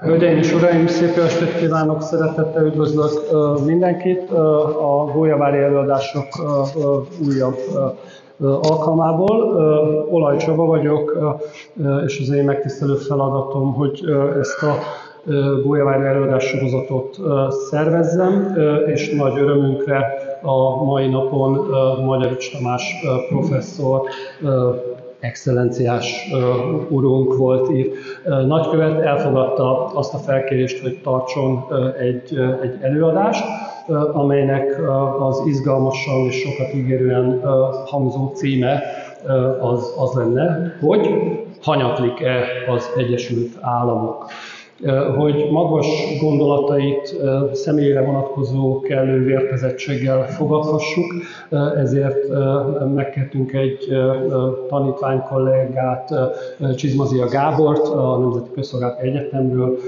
Hölgyeim és uraim, szép jó estét kívánok, szeretettel üdvözlök mindenkit a Gólyavári előadások újabb alkalmából. Olaj Csaba vagyok, és az én megtisztelő feladatom, hogy ezt a Gólyavári előadás sorozatot szervezzem, és nagy örömünkre a mai napon Magyarics Tamás professzor excellenciás urunk volt itt. Nagykövet elfogadta azt a felkérést, hogy tartson egy, egy előadást, amelynek az izgalmasan és sokat ígérően hangzó címe az, az lenne, hogy hanyatlik-e az Egyesült Államok hogy magas gondolatait személyre vonatkozó kellő vértezettséggel fogadhassuk, ezért megkértünk egy tanítvány kollégát, Csizmazia Gábort, a Nemzeti Közszolgálati Egyetemről,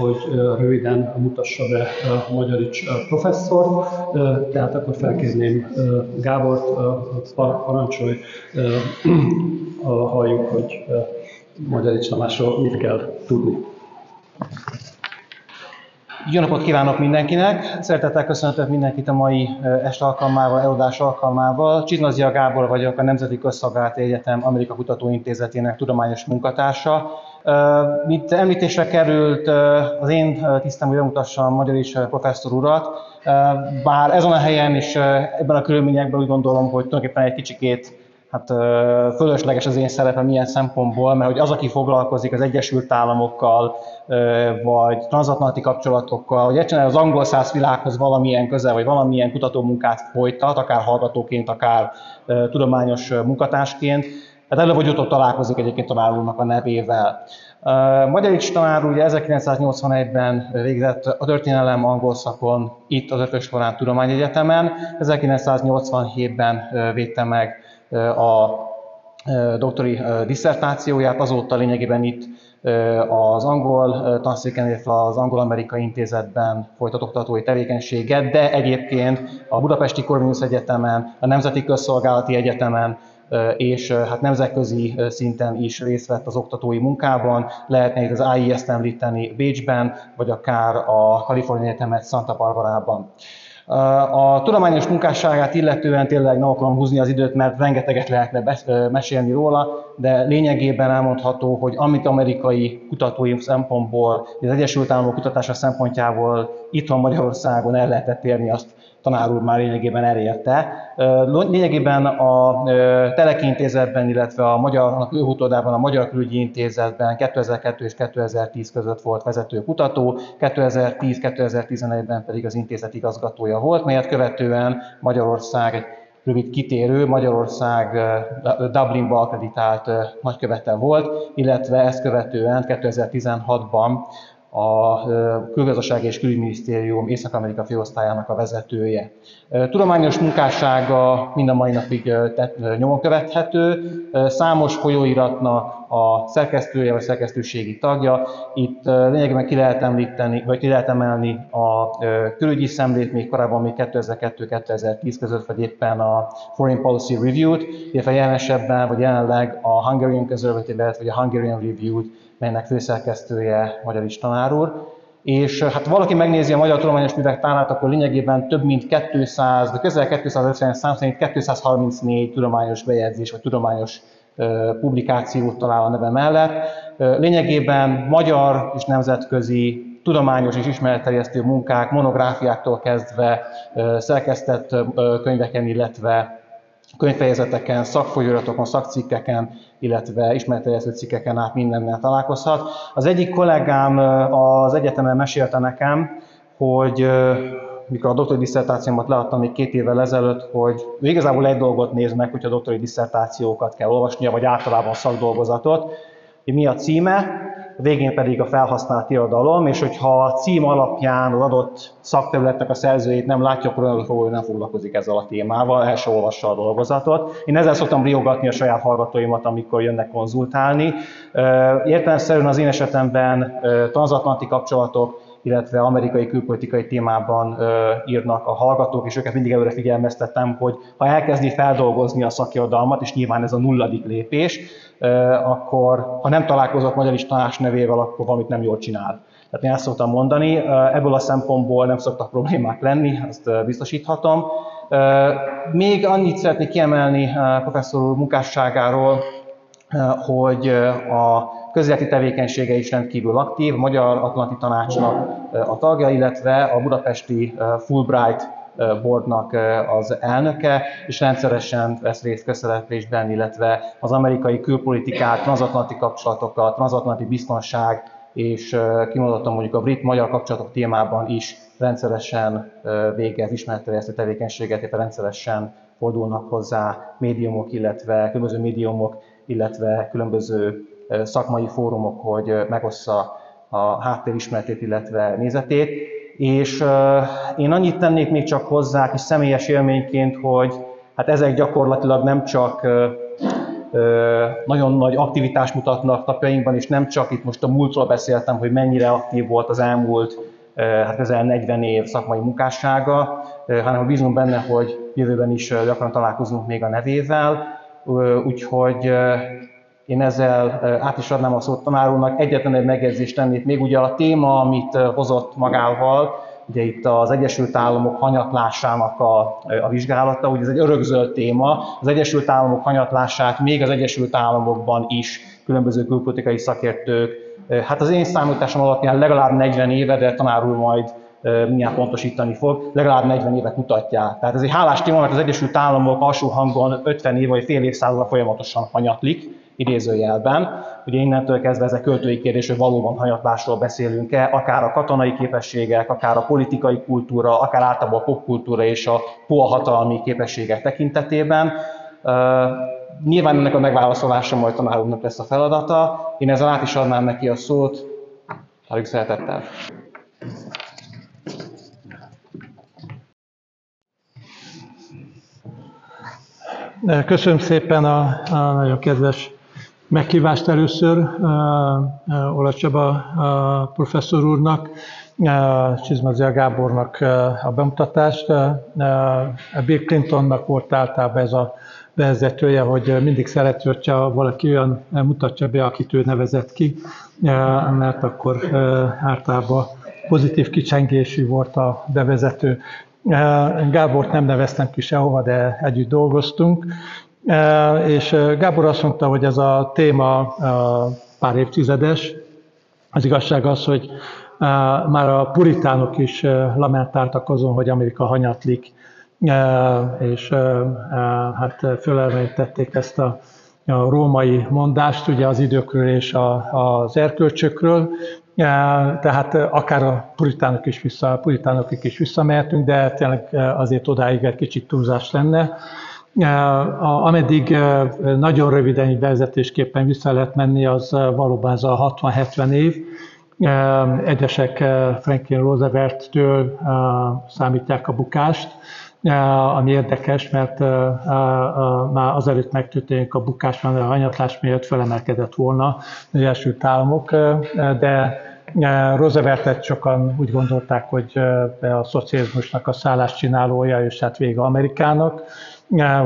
hogy röviden mutassa be Magyarics professzor. Tehát akkor felkérném Gábort, parancsolj, halljuk, hogy Magyarics Tamásról mit kell tudni. Jó napot kívánok mindenkinek! Szeretettel köszöntök mindenkit a mai est alkalmával, előadás alkalmával. Csizmazia Gábor vagyok, a Nemzeti Közszolgálati Egyetem Amerika Kutatóintézetének tudományos munkatársa. Mint említésre került, az én tisztem, hogy bemutassam Magyar is professzor urat, bár ezen a helyen és ebben a körülményekben úgy gondolom, hogy tulajdonképpen egy kicsikét hát fölösleges az én szerepem milyen szempontból, mert hogy az, aki foglalkozik az Egyesült Államokkal, vagy transatlanti kapcsolatokkal, vagy egyszerűen az angol száz világhoz valamilyen közel, vagy valamilyen kutatómunkát folytat, akár hallgatóként, akár tudományos munkatársként, hát előbb vagy utóbb találkozik egyébként tanár a nevével. Magyarics tanár ugye 1981-ben végzett a történelem angol szakon itt az Ötös Korán Tudományegyetemen, 1987-ben védte meg a doktori diszertációját, azóta lényegében itt az angol tanszéken, illetve az angol-amerikai intézetben folytat oktatói tevékenységet, de egyébként a Budapesti Corvinus Egyetemen, a Nemzeti Közszolgálati Egyetemen és hát nemzetközi szinten is részt vett az oktatói munkában. Lehetne itt az AIS-t említeni Bécsben, vagy akár a Kalifornia Egyetemet Santa Barbara-ban. A tudományos munkásságát illetően tényleg nem akarom húzni az időt, mert rengeteget lehetne mesélni róla, de lényegében elmondható, hogy amit amerikai kutatói szempontból, az Egyesült Államok kutatása szempontjából itthon Magyarországon el lehetett érni, azt tanár úr már lényegében elérte. Lényegében a Telekintézetben, illetve a Magyar Őhutódában, a Magyar Külügyi Intézetben 2002 és 2010 között volt vezető kutató, 2010-2011-ben pedig az intézet igazgatója volt, melyet követően Magyarország rövid kitérő, Magyarország Dublinba akreditált nagykövete volt, illetve ezt követően 2016-ban a Külgazdasági és Külügyminisztérium Észak-Amerika főosztályának a vezetője. Tudományos munkássága mind a mai napig nyomon követhető, számos folyóiratnak a szerkesztője vagy szerkesztőségi tagja. Itt lényegében ki lehet említeni, vagy ki lehet emelni a külügyi szemlét még korábban, még 2002-2010 között, vagy éppen a Foreign Policy Review-t, illetve jelenesebben, vagy jelenleg a Hungarian Conservative, vagy a Hungarian Review-t melynek főszerkesztője Magyar tanár úr. És hát valaki megnézi a Magyar Tudományos Művek tárát, akkor lényegében több mint 200, de közel 250 szám szerint 234 tudományos bejegyzés vagy tudományos publikációt talál a neve mellett. Lényegében magyar és nemzetközi tudományos és ismeretterjesztő munkák, monográfiáktól kezdve szerkesztett könyveken, illetve könyvfejezeteken, szakfolyóiratokon, szakcikkeken, illetve ismeretterjesztő cikkeken át mindennel találkozhat. Az egyik kollégám az egyetemen mesélte nekem, hogy mikor a doktori diszertációmat leadtam még két évvel ezelőtt, hogy ő igazából egy dolgot néz meg, hogy a doktori diszertációkat kell olvasnia, vagy általában szakdolgozatot, hogy mi a címe, végén pedig a felhasznált irodalom, és hogyha a cím alapján az adott szakterületnek a szerzőjét nem látja, akkor nem foglalkozik ezzel a témával, el se olvassa a dolgozatot. Én ezzel szoktam riogatni a saját hallgatóimat, amikor jönnek konzultálni. Értelemszerűen az én esetemben transatlanti kapcsolatok illetve amerikai külpolitikai témában írnak a hallgatók, és őket mindig előre figyelmeztettem, hogy ha elkezdi feldolgozni a szakirodalmat, és nyilván ez a nulladik lépés, akkor ha nem találkozott magyar is tanács nevével, akkor valamit nem jól csinál. Tehát én ezt szoktam mondani, ebből a szempontból nem szoktak problémák lenni, ezt biztosíthatom. Még annyit szeretnék kiemelni professzor úr munkásságáról, hogy a közéleti tevékenysége is rendkívül aktív, a Magyar Atlanti Tanácsnak a tagja, illetve a budapesti Fulbright boardnak az elnöke, és rendszeresen vesz részt közszereplésben, illetve az amerikai külpolitikát, transatlanti kapcsolatokat, transatlanti biztonság, és kimondottam mondjuk a brit-magyar kapcsolatok témában is rendszeresen végez, a tevékenységet, illetve rendszeresen fordulnak hozzá médiumok, illetve különböző médiumok, illetve különböző szakmai fórumok, hogy megossza a háttérismeretét, illetve nézetét. És én annyit tennék még csak hozzá, kis személyes élményként, hogy hát ezek gyakorlatilag nem csak nagyon nagy aktivitást mutatnak napjainkban, és nem csak itt most a múltról beszéltem, hogy mennyire aktív volt az elmúlt hát közel 40 év szakmai munkássága, hanem bízunk benne, hogy jövőben is gyakran találkozunk még a nevével, úgyhogy én ezzel át is adnám a szót tanár úrnak. Egyetlen egy megjegyzést tennék még, ugye a téma, amit hozott magával, ugye itt az Egyesült Államok hanyatlásának a, a vizsgálata, ugye ez egy örökzöld téma, az Egyesült Államok hanyatlását még az Egyesült Államokban is különböző külpolitikai szakértők, hát az én számításom alapján legalább 40 éve, de tanár úr majd mindjárt pontosítani fog, legalább 40 évet mutatják. Tehát ez egy hálás téma, mert az Egyesült Államok alsó hangon 50 év vagy fél évszázadra folyamatosan hanyatlik, idézőjelben. Ugye innentől kezdve ez a költői kérdés, hogy valóban hanyatlásról beszélünk-e, akár a katonai képességek, akár a politikai kultúra, akár általában a popkultúra és a hatalmi képességek tekintetében. Nyilván ennek a megválaszolása majd tanárunknak lesz a feladata. Én ezzel át is adnám neki a szót. Várjuk szeretettel. Köszönöm szépen a, a nagyon kedves meghívást először Olasz Csaba professzor úrnak, Csizmazia Gábornak a bemutatást. Bill Clintonnak volt általában ez a bevezetője, hogy mindig szerető, hogyha valaki olyan mutatja be, akit ő nevezett ki, mert akkor általában pozitív kicsengésű volt a bevezető. Gábort nem neveztem ki sehova, de együtt dolgoztunk, és Gábor azt mondta, hogy ez a téma pár évtizedes. Az igazság az, hogy már a puritánok is lamentáltak azon, hogy Amerika hanyatlik, és hát fölelmenítették ezt a, a római mondást, ugye az időkről és a, az erkölcsökről, tehát akár a puritánok is vissza, puritánok is visszamehetünk, de tényleg azért odáig egy kicsit túlzás lenne. Ameddig nagyon röviden egy vezetésképpen vissza lehet menni, az valóban ez a 60-70 év. Egyesek Franklin Roosevelt-től számítják a bukást, ami érdekes, mert már azelőtt megtörténik a bukás, mert a hanyatlás miatt felemelkedett volna az első Államok, de Rooseveltet sokan úgy gondolták, hogy a szocializmusnak a szálláscsinálója, és hát vége Amerikának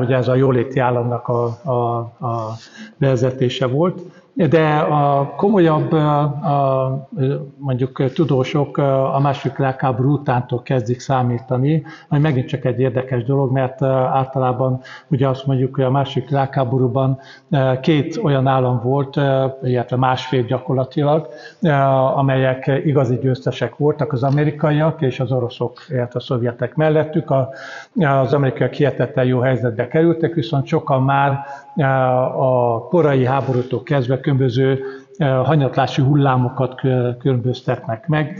ugye ez a jóléti államnak a, a, a vezetése volt de a komolyabb a, mondjuk tudósok a második világháború utántól kezdik számítani, ami megint csak egy érdekes dolog, mert általában ugye azt mondjuk, hogy a második világháborúban két olyan állam volt, illetve másfél gyakorlatilag, amelyek igazi győztesek voltak, az amerikaiak és az oroszok, illetve a szovjetek mellettük. Az amerikaiak hihetetlen jó helyzetbe kerültek, viszont sokan már a korai háborútól kezdve különböző hanyatlási hullámokat különböztetnek meg.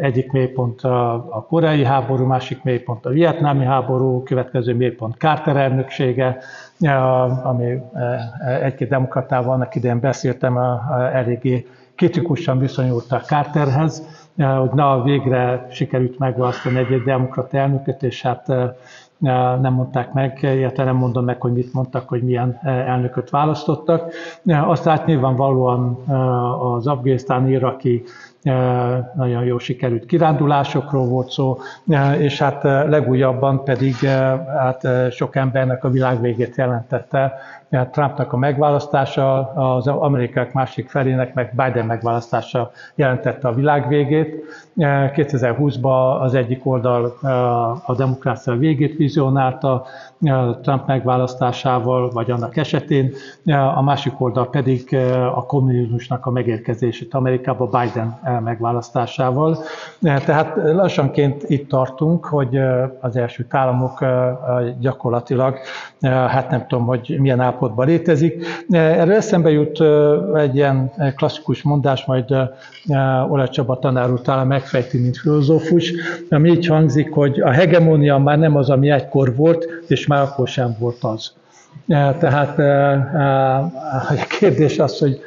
Egyik mélypont a korai háború, másik mélypont a vietnámi háború, következő mélypont Carter elnöksége, ami egy-két demokratával annak idején beszéltem, eléggé kritikusan viszonyultak Carterhez, hogy na, végre sikerült megválasztani egy, demokrata elnököt, és hát nem mondták meg, illetve nem mondom meg, hogy mit mondtak, hogy milyen elnököt választottak. Azt hát nyilvánvalóan az afganisztáni iraki nagyon jó sikerült kirándulásokról volt szó, és hát legújabban pedig hát sok embernek a világ végét jelentette Trumpnak a megválasztása, az amerikák másik felének meg Biden megválasztása jelentette a világ végét. 2020-ban az egyik oldal a demokrácia végét vizionálta Trump megválasztásával, vagy annak esetén, a másik oldal pedig a kommunizmusnak a megérkezését Amerikába Biden megválasztásával. Tehát lassanként itt tartunk, hogy az első államok gyakorlatilag, hát nem tudom, hogy milyen állapotban létezik. Erről eszembe jut egy ilyen klasszikus mondás, majd Olaj Csaba tanár utána megfejti, mint filozófus, ami így hangzik, hogy a hegemónia már nem az, ami egykor volt, és már akkor sem volt az. Tehát a kérdés az, hogy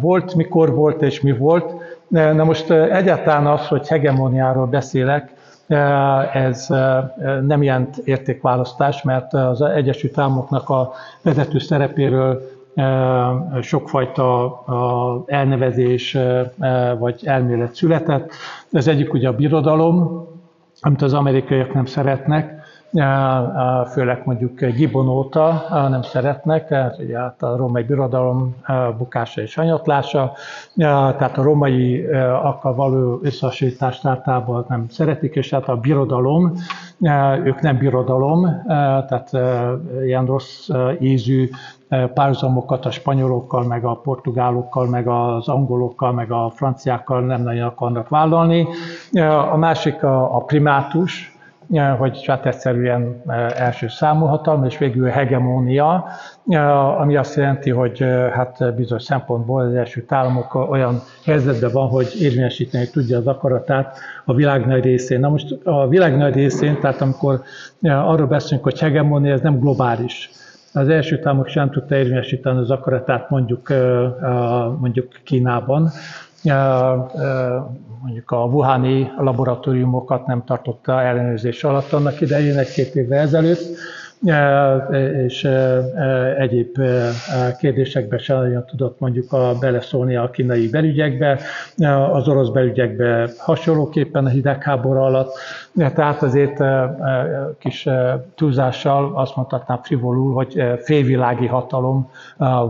volt, mikor volt és mi volt. Na most egyáltalán az, hogy hegemóniáról beszélek, ez nem jelent értékválasztás, mert az Egyesült Államoknak a vezető szerepéről sokfajta elnevezés vagy elmélet született. Ez egyik ugye a birodalom, amit az amerikaiak nem szeretnek, főleg mondjuk Gibbon óta nem szeretnek, ugye hát a római birodalom bukása és hanyatlása, tehát a római akkal való összehasonlítást általában nem szeretik, és hát a birodalom, ők nem birodalom, tehát ilyen rossz ízű párhuzamokat a spanyolokkal, meg a portugálokkal, meg az angolokkal, meg a franciákkal nem nagyon akarnak vállalni. A másik a primátus, hogy hát egyszerűen e, első számú hatalma, és végül hegemónia, e, ami azt jelenti, hogy e, hát bizonyos szempontból az első államok olyan helyzetben van, hogy érvényesíteni tudja az akaratát a világ nagy részén. Na most a világ nagy részén, tehát amikor arról beszélünk, hogy hegemónia, ez nem globális. Az első támok sem tudta érvényesíteni az akaratát mondjuk, mondjuk Kínában, mondjuk a Wuhani laboratóriumokat nem tartotta ellenőrzés alatt annak idején, egy-két évvel ezelőtt, és egyéb kérdésekbe sem nagyon tudott mondjuk a beleszólni a kínai belügyekbe, az orosz belügyekbe hasonlóképpen a hidegháború alatt, tehát azért kis túlzással azt mondhatnám frivolul, hogy félvilági hatalom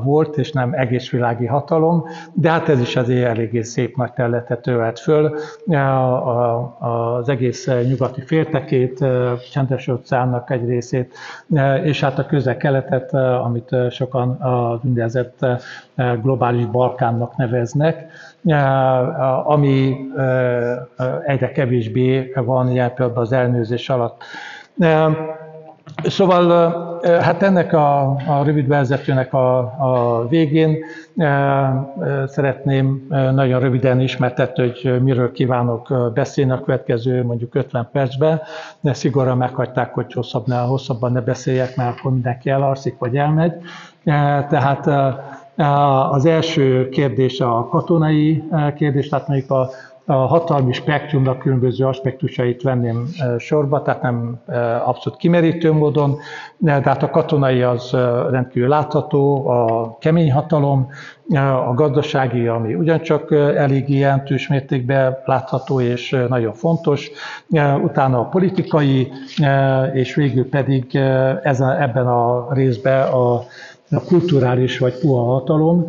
volt, és nem egészvilági hatalom, de hát ez is azért eléggé szép nagy területet tölhet föl. Az egész nyugati féltekét, csendes óceánnak egy részét, és hát a közel-keletet, amit sokan a úgynevezett globális Balkánnak neveznek, ami egyre kevésbé van ilyen például az elnőzés alatt. Szóval hát ennek a, a rövid vezetőnek a, a végén szeretném nagyon röviden ismertetni, hogy miről kívánok beszélni a következő mondjuk 50 percben, de szigorúan meghagyták, hogy hosszabb ne, hosszabban ne beszéljek, mert akkor mindenki elalszik vagy elmegy. Tehát az első kérdés a katonai kérdés, tehát mondjuk a a hatalmi spektrumnak különböző aspektusait venném sorba, tehát nem abszolút kimerítő módon, de hát a katonai az rendkívül látható, a kemény hatalom, a gazdasági, ami ugyancsak elég jelentős mértékben látható és nagyon fontos, utána a politikai, és végül pedig ezen, ebben a részben a a kulturális vagy puha hatalom,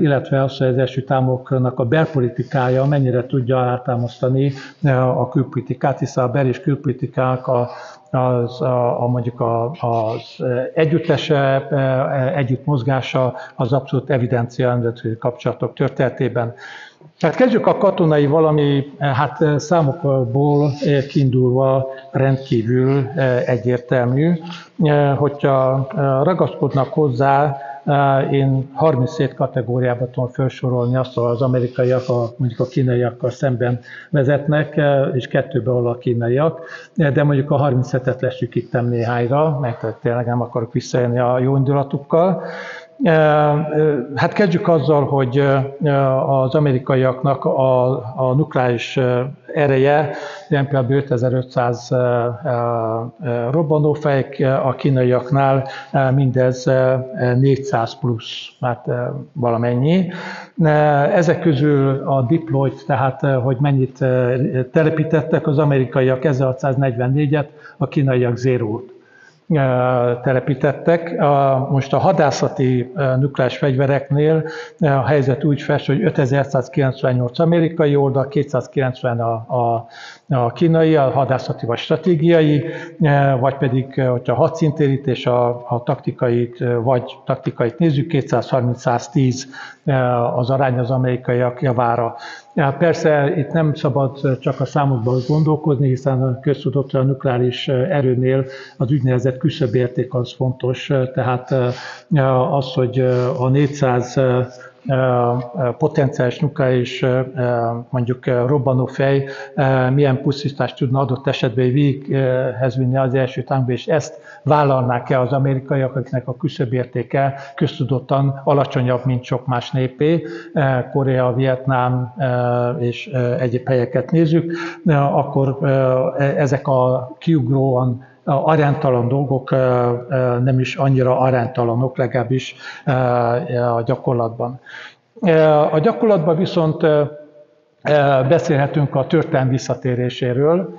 illetve az, hogy az első támoknak a belpolitikája mennyire tudja alátámasztani a külpolitikát, hiszen a bel- és külpolitikák a, az, a, a mondjuk a, az együttese, együtt mozgása az abszolút evidencia nemzetközi kapcsolatok történetében. Hát kezdjük a katonai valami, hát számokból kiindulva rendkívül egyértelmű, hogyha ragaszkodnak hozzá, én 37 kategóriába tudom felsorolni azt, ahol az amerikaiak a, mondjuk a kínaiakkal szemben vezetnek, és kettőbe ahol a kínaiak, de mondjuk a 37-et lesükítem néhányra, mert tényleg nem akarok visszajönni a jó indulatukkal. Hát kezdjük azzal, hogy az amerikaiaknak a, a nukleáris ereje, ilyen például 5500 robbanófejek, a kínaiaknál mindez 400 plusz, hát valamennyi. Ezek közül a deployt, tehát hogy mennyit telepítettek, az amerikaiak 1644-et, a kínaiak zérót telepítettek. Most a hadászati nukleáris fegyvereknél a helyzet úgy fest, hogy 5198 amerikai oldal, 290 a, a, a kínai, a hadászati vagy stratégiai, vagy pedig, hogyha a hadszintérítés, a, a taktikait, vagy taktikait nézzük, 230-110 az arány az amerikaiak javára. Ja, persze itt nem szabad csak a számokban gondolkozni, hiszen köztudott, hogy a nukleáris erőnél az úgynevezett küszöbérték az fontos, tehát az, hogy a 400 potenciális nukleáris mondjuk robbanófej milyen pusztítást tudna adott esetben véghez vinni az első tankba, és ezt vállalnák-e az amerikaiak, akiknek a küszöbértéke köztudottan alacsonyabb, mint sok más népé, Korea, Vietnám és egyéb helyeket nézzük, akkor ezek a kiugróan aránytalan dolgok nem is annyira aránytalanok, legalábbis a gyakorlatban. A gyakorlatban viszont Beszélhetünk a történelmi visszatéréséről.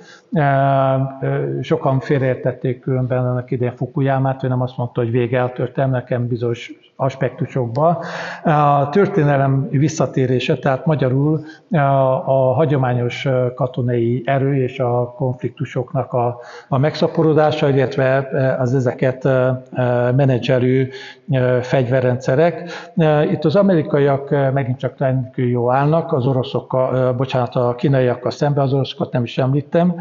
Sokan félreértették különben ennek idején Fukuyamát, ő nem azt mondta, hogy vége a történelem, nekem bizonyos aspektusokban. A történelem visszatérése, tehát magyarul a hagyományos katonai erő és a konfliktusoknak a, a megszaporodása, illetve az ezeket menedzselő fegyverrendszerek. Itt az amerikaiak megint csak rendkívül jó állnak, az oroszokkal, bocsánat, a kínaiakkal szemben, az oroszokat nem is említem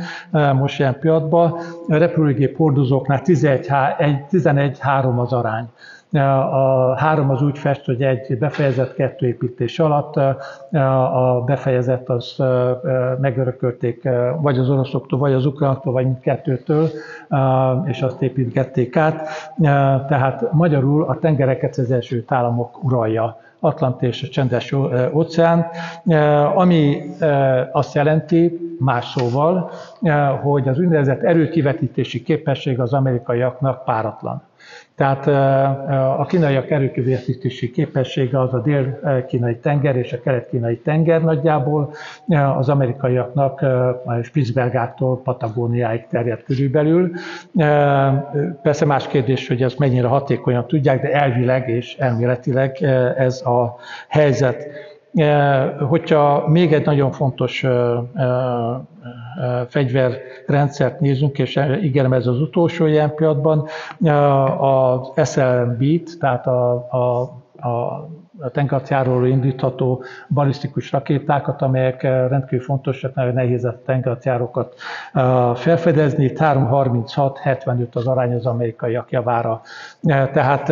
most ilyen pillanatban. Repülőgép hordozóknál 11-3 az arány. A három az úgy fest, hogy egy befejezett, kettő építés alatt. A befejezett az megörökölték vagy az oroszoktól, vagy az ukránoktól, vagy mindkettőtől, és azt építgették át. Tehát magyarul a tengereket az első államok uralja. Atlanti és a csendes óceán, ami azt jelenti, más szóval, hogy az úgynevezett erőkivetítési képesség az amerikaiaknak páratlan. Tehát a kínaiak erőkövértítési képessége az a dél-kínai tenger és a kelet-kínai tenger nagyjából, az amerikaiaknak Spitzbergától Patagóniáig terjed körülbelül. Persze más kérdés, hogy ezt mennyire hatékonyan tudják, de elvileg és elméletileg ez a helyzet. Hogyha még egy nagyon fontos fegyverrendszert nézünk, és ígérem ez az utolsó ilyen pillanatban, az SLB-t, tehát a, a, a a tengeralattjáróról indítható balisztikus rakétákat, amelyek rendkívül fontosak, nagyon nehéz a tengeralattjárókat felfedezni. 336-75 az arány az amerikaiak javára. Tehát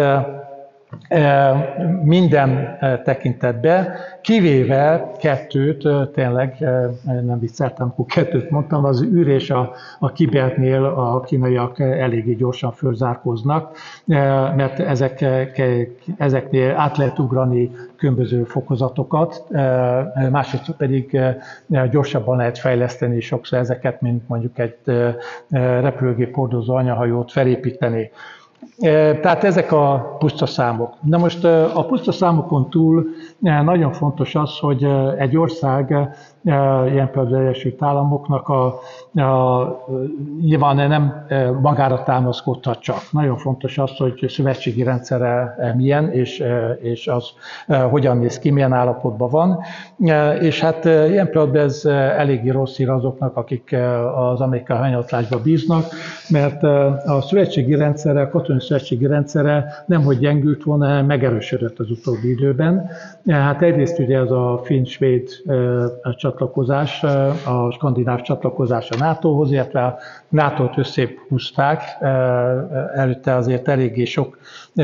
minden tekintetben, kivéve kettőt, tényleg nem vicceltem, akkor kettőt mondtam, az űr és a, a kibertnél a kínaiak eléggé gyorsan fölzárkóznak, mert ezek, ezeknél át lehet ugrani különböző fokozatokat, másrészt pedig gyorsabban lehet fejleszteni sokszor ezeket, mint mondjuk egy repülőgép hordozó anyahajót felépíteni. Tehát ezek a puszta számok. Na most a puszta számokon túl nagyon fontos az, hogy egy ország, ilyen például az Egyesült Államoknak a, a, nyilván nem magára támaszkodhat csak. Nagyon fontos az, hogy szövetségi rendszere milyen, és, és az hogyan néz ki, milyen állapotban van. És hát ilyen pillanatban ez eléggé rossz ír azoknak, akik az amerikai hanyatlásba bíznak, mert a szövetségi rendszere, a katonai szövetségi rendszere nem hogy gyengült volna, megerősödött az utóbbi időben. Hát egyrészt ugye ez a finn-svéd csatlakozás, a skandináv csatlakozás a NATO-hoz, illetve a NATO-t összép húzták, előtte azért eléggé sok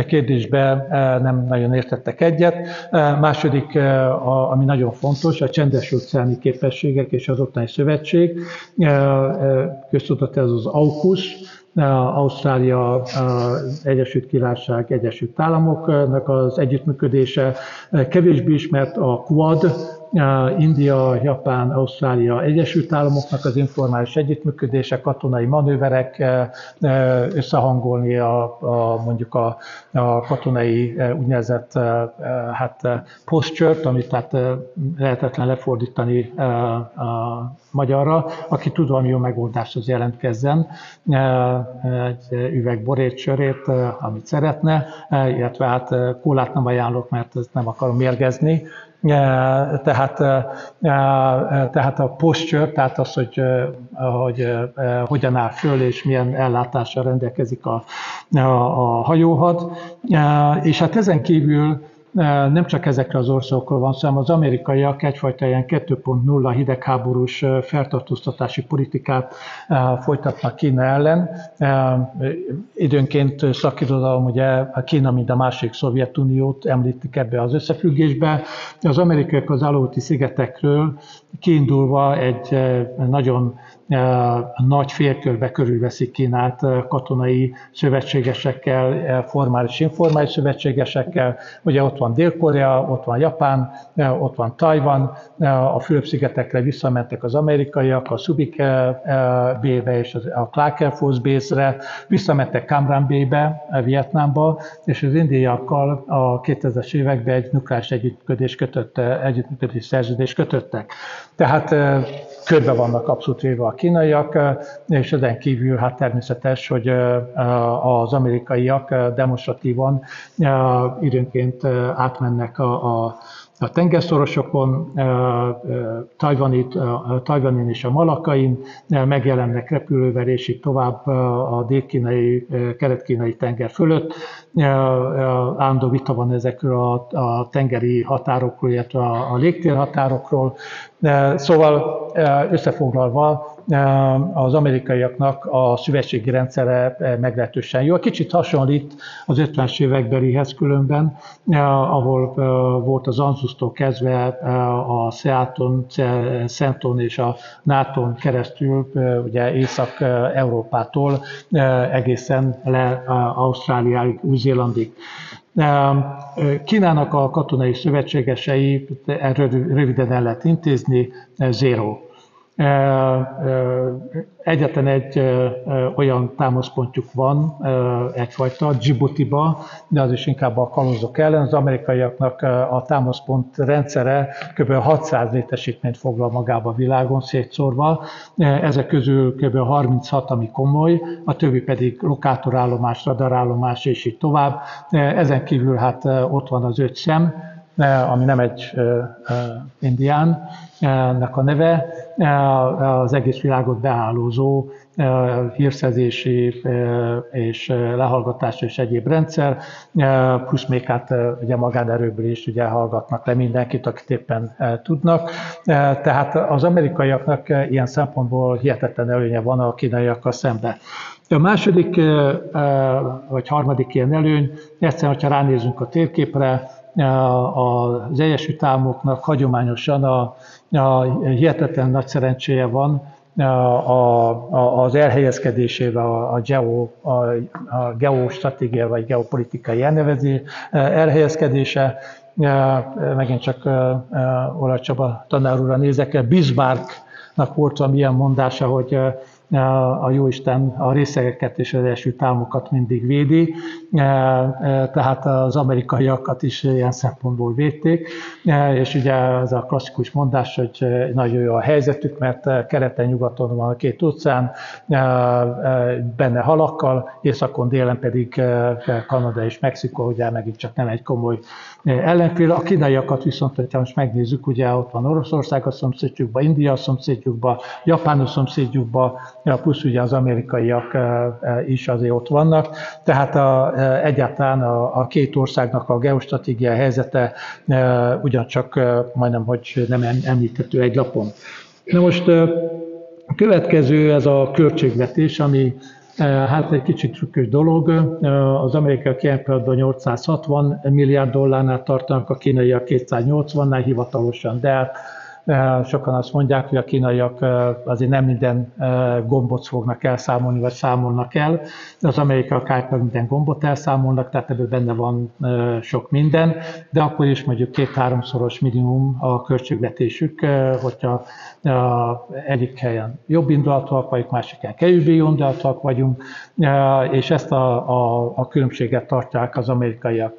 kérdésben nem nagyon értettek egyet. Második, ami nagyon fontos, a csendes óceáni képességek és az ottani szövetség. Köztudott ez az AUKUS, Ausztrália, Egyesült Királyság, Egyesült Államoknak az együttműködése, kevésbé ismert a Quad, India, Japán, Ausztrália, Egyesült Államoknak az informális együttműködése, katonai manőverek, összehangolni a, a mondjuk a, a katonai úgynevezett hát posture amit tehát lehetetlen lefordítani a magyarra, aki tud valami jó megoldást az jelentkezzen, egy üveg borét, amit szeretne, illetve hát kólát nem ajánlok, mert ezt nem akarom mérgezni, tehát, tehát a posture, tehát az, hogy, hogy hogyan áll föl és milyen ellátással rendelkezik a, a, a hajóhad. És hát ezen kívül nem csak ezekre az országokról van szó, hanem az amerikaiak egyfajta ilyen 2.0 hidegháborús feltartóztatási politikát folytatnak Kína ellen. Időnként szakirodalom ugye a Kína, mint a másik Szovjetuniót említik ebbe az összefüggésbe. Az amerikaiak az Alóti szigetekről kiindulva egy nagyon nagy félkörbe körülveszik Kínát katonai szövetségesekkel, formális, informális szövetségesekkel. Ugye ott van Dél-Korea, ott van Japán, ott van Tajvan, a Fülöp-szigetekre visszamentek az amerikaiak, a Subic Bay-be és a Clark Air Force Base-re, visszamentek Cam Bay-be, Vietnámba, és az indiaiakkal a 2000-es években egy nukleáris együttműködés kötött, együttműködés szerződés kötöttek. Tehát körbe vannak abszolút véve a kínaiak, és ezen kívül hát természetes, hogy az amerikaiak demonstratívan időnként átmennek a, a a tengerszorosokon, Tajvanin és a Malakain megjelennek repülővel, és így tovább a dél-kínai, kelet-kínai tenger fölött. Állandó vita van ezekről a, a tengeri határokról, illetve a, a légtérhatárokról. Szóval összefoglalva, az amerikaiaknak a szövetségi rendszere meglehetősen jó. Kicsit hasonlít az 50-es évekbelihez különben, ahol volt az Anzusztól kezdve a Seaton, Szenton és a nato keresztül, ugye Észak-Európától egészen le Ausztráliáig, Új-Zélandig. Kínának a katonai szövetségesei, röviden el lehet intézni, zero Egyetlen egy olyan támaszpontjuk van, egyfajta Djibouti-ba, de az is inkább a kalózok ellen. Az amerikaiaknak a támaszpont rendszere kb. 600 létesítményt foglal magába a világon szétszórva. Ezek közül kb. 36, ami komoly, a többi pedig lokátorállomás, radarállomás és így tovább. Ezen kívül hát ott van az öt szem, ami nem egy indiánnak a neve, az egész világot beállózó hírszerzési és lehallgatás és egyéb rendszer, plusz még hát ugye magánerőből is ugye hallgatnak le mindenkit, akit éppen tudnak. Tehát az amerikaiaknak ilyen szempontból hihetetlen előnye van a kínaiakkal szemben. A második vagy harmadik ilyen előny, egyszerűen, hogyha ránézünk a térképre, az Egyesült Államoknak hagyományosan a, a hihetetlen nagy szerencséje van a, a, az elhelyezkedésével, a, geo, a, a geostratégia vagy geopolitikai elnevezés, elhelyezkedése. Megint csak Olaj Csaba tanár úrra nézek el, Bismarcknak volt valamilyen mondása, hogy a Jóisten a részegeket és az első támokat mindig védi, tehát az amerikaiakat is ilyen szempontból védték, és ugye ez a klasszikus mondás, hogy nagyon jó a helyzetük, mert keleten nyugaton van a két utcán, benne halakkal, északon délen pedig Kanada és Mexikó, ugye megint csak nem egy komoly ellenfél. A kínaiakat viszont, hogyha most megnézzük, ugye ott van Oroszország a szomszédjukban, India a szomszédjukban, Japán a szomszédjukban, plusz ugye az amerikaiak is azért ott vannak. Tehát a, egyáltalán a, a két országnak a geostratégiai helyzete ugyancsak majdnem, hogy nem említhető egy lapon. Na most a következő ez a költségvetés, ami Hát egy kicsit trükkös dolog. Az amerikai jelen 860 milliárd dollárnál tartanak, a kínaiak 280-nál hivatalosan, de hát Sokan azt mondják, hogy a kínaiak azért nem minden gombot fognak elszámolni, vagy számolnak el. Az amerikaiak általában minden gombot elszámolnak, tehát ebből benne van sok minden, de akkor is mondjuk két-háromszoros minimum a költségvetésük, hogyha egyik helyen jobb indulatúak vagyunk, másik helyen kevésbé indulatúak vagyunk, és ezt a, a, a különbséget tartják az amerikaiak.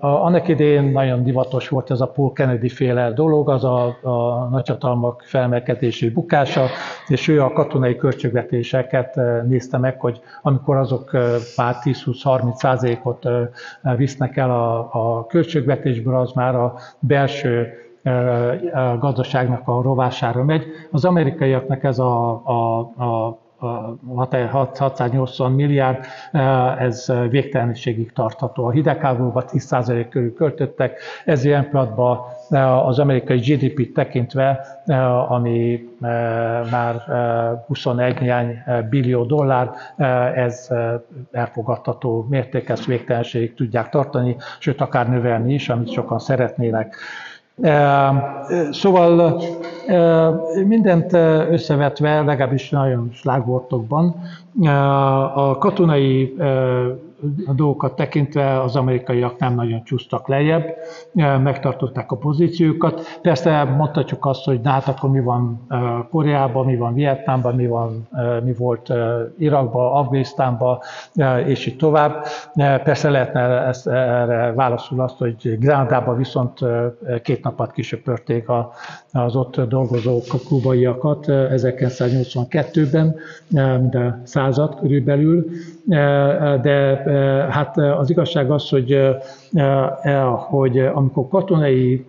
Annak idején nagyon divatos volt ez a Paul Kennedy féle dolog, az a, a nagyhatalmak felmelkedési bukása, és ő a katonai költségvetéseket nézte meg, hogy amikor azok már 10-20-30 százalékot visznek el a, a költségvetésből, az már a belső a gazdaságnak a rovására megy. Az amerikaiaknak ez a, a, a 680 milliárd, ez végtelenségig tartható. A hidegháborúban 10% körül költöttek, ez ilyen pillanatban az amerikai GDP-t tekintve, ami már 21 néhány billió dollár, ez elfogadható mérték, ezt végtelenségig tudják tartani, sőt akár növelni is, amit sokan szeretnének. Szóval mindent összevetve, legalábbis nagyon slágvortokban, a katonai a dolgokat tekintve az amerikaiak nem nagyon csúsztak lejjebb, megtartották a pozíciókat. Persze mondhatjuk azt, hogy na hát akkor mi van Koreában, mi van Vietnámban, mi, van, mi volt Irakban, Afganisztánban, és így tovább. Persze lehetne ezt, erre válaszul azt, hogy Gránadában viszont két napot kisöpörték az ott dolgozó kubaiakat 1982-ben, minden század körülbelül, de hát az igazság az, hogy, hogy amikor katonai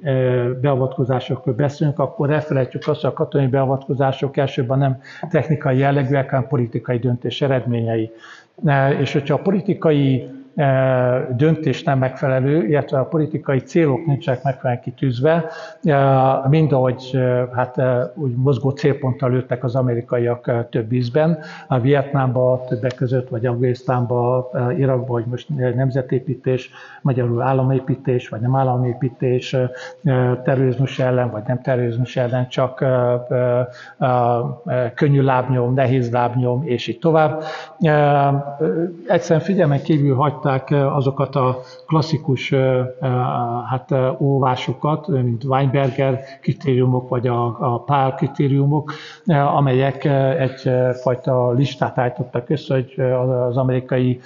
beavatkozásokról beszélünk, akkor elfelejtjük azt, hogy a katonai beavatkozások elsőben nem technikai jellegűek, hanem politikai döntés eredményei. És hogyha a politikai döntés nem megfelelő, illetve a politikai célok nincsenek megfelelően kitűzve, mind ahogy hát úgy mozgó célponttal lőttek az amerikaiak több ízben, a Vietnámba többek között, vagy Afganisztánba, Irakba, hogy most nemzetépítés, magyarul államépítés, vagy nem államépítés, terrorizmus ellen, vagy nem terrorizmus ellen, csak könnyű lábnyom, nehéz lábnyom, és így tovább. Egyszerűen figyelmen kívül hagyta használták azokat a klasszikus hát, óvásokat, mint Weinberger kritériumok, vagy a, a pár kritériumok, amelyek egyfajta listát állítottak össze, hogy az amerikai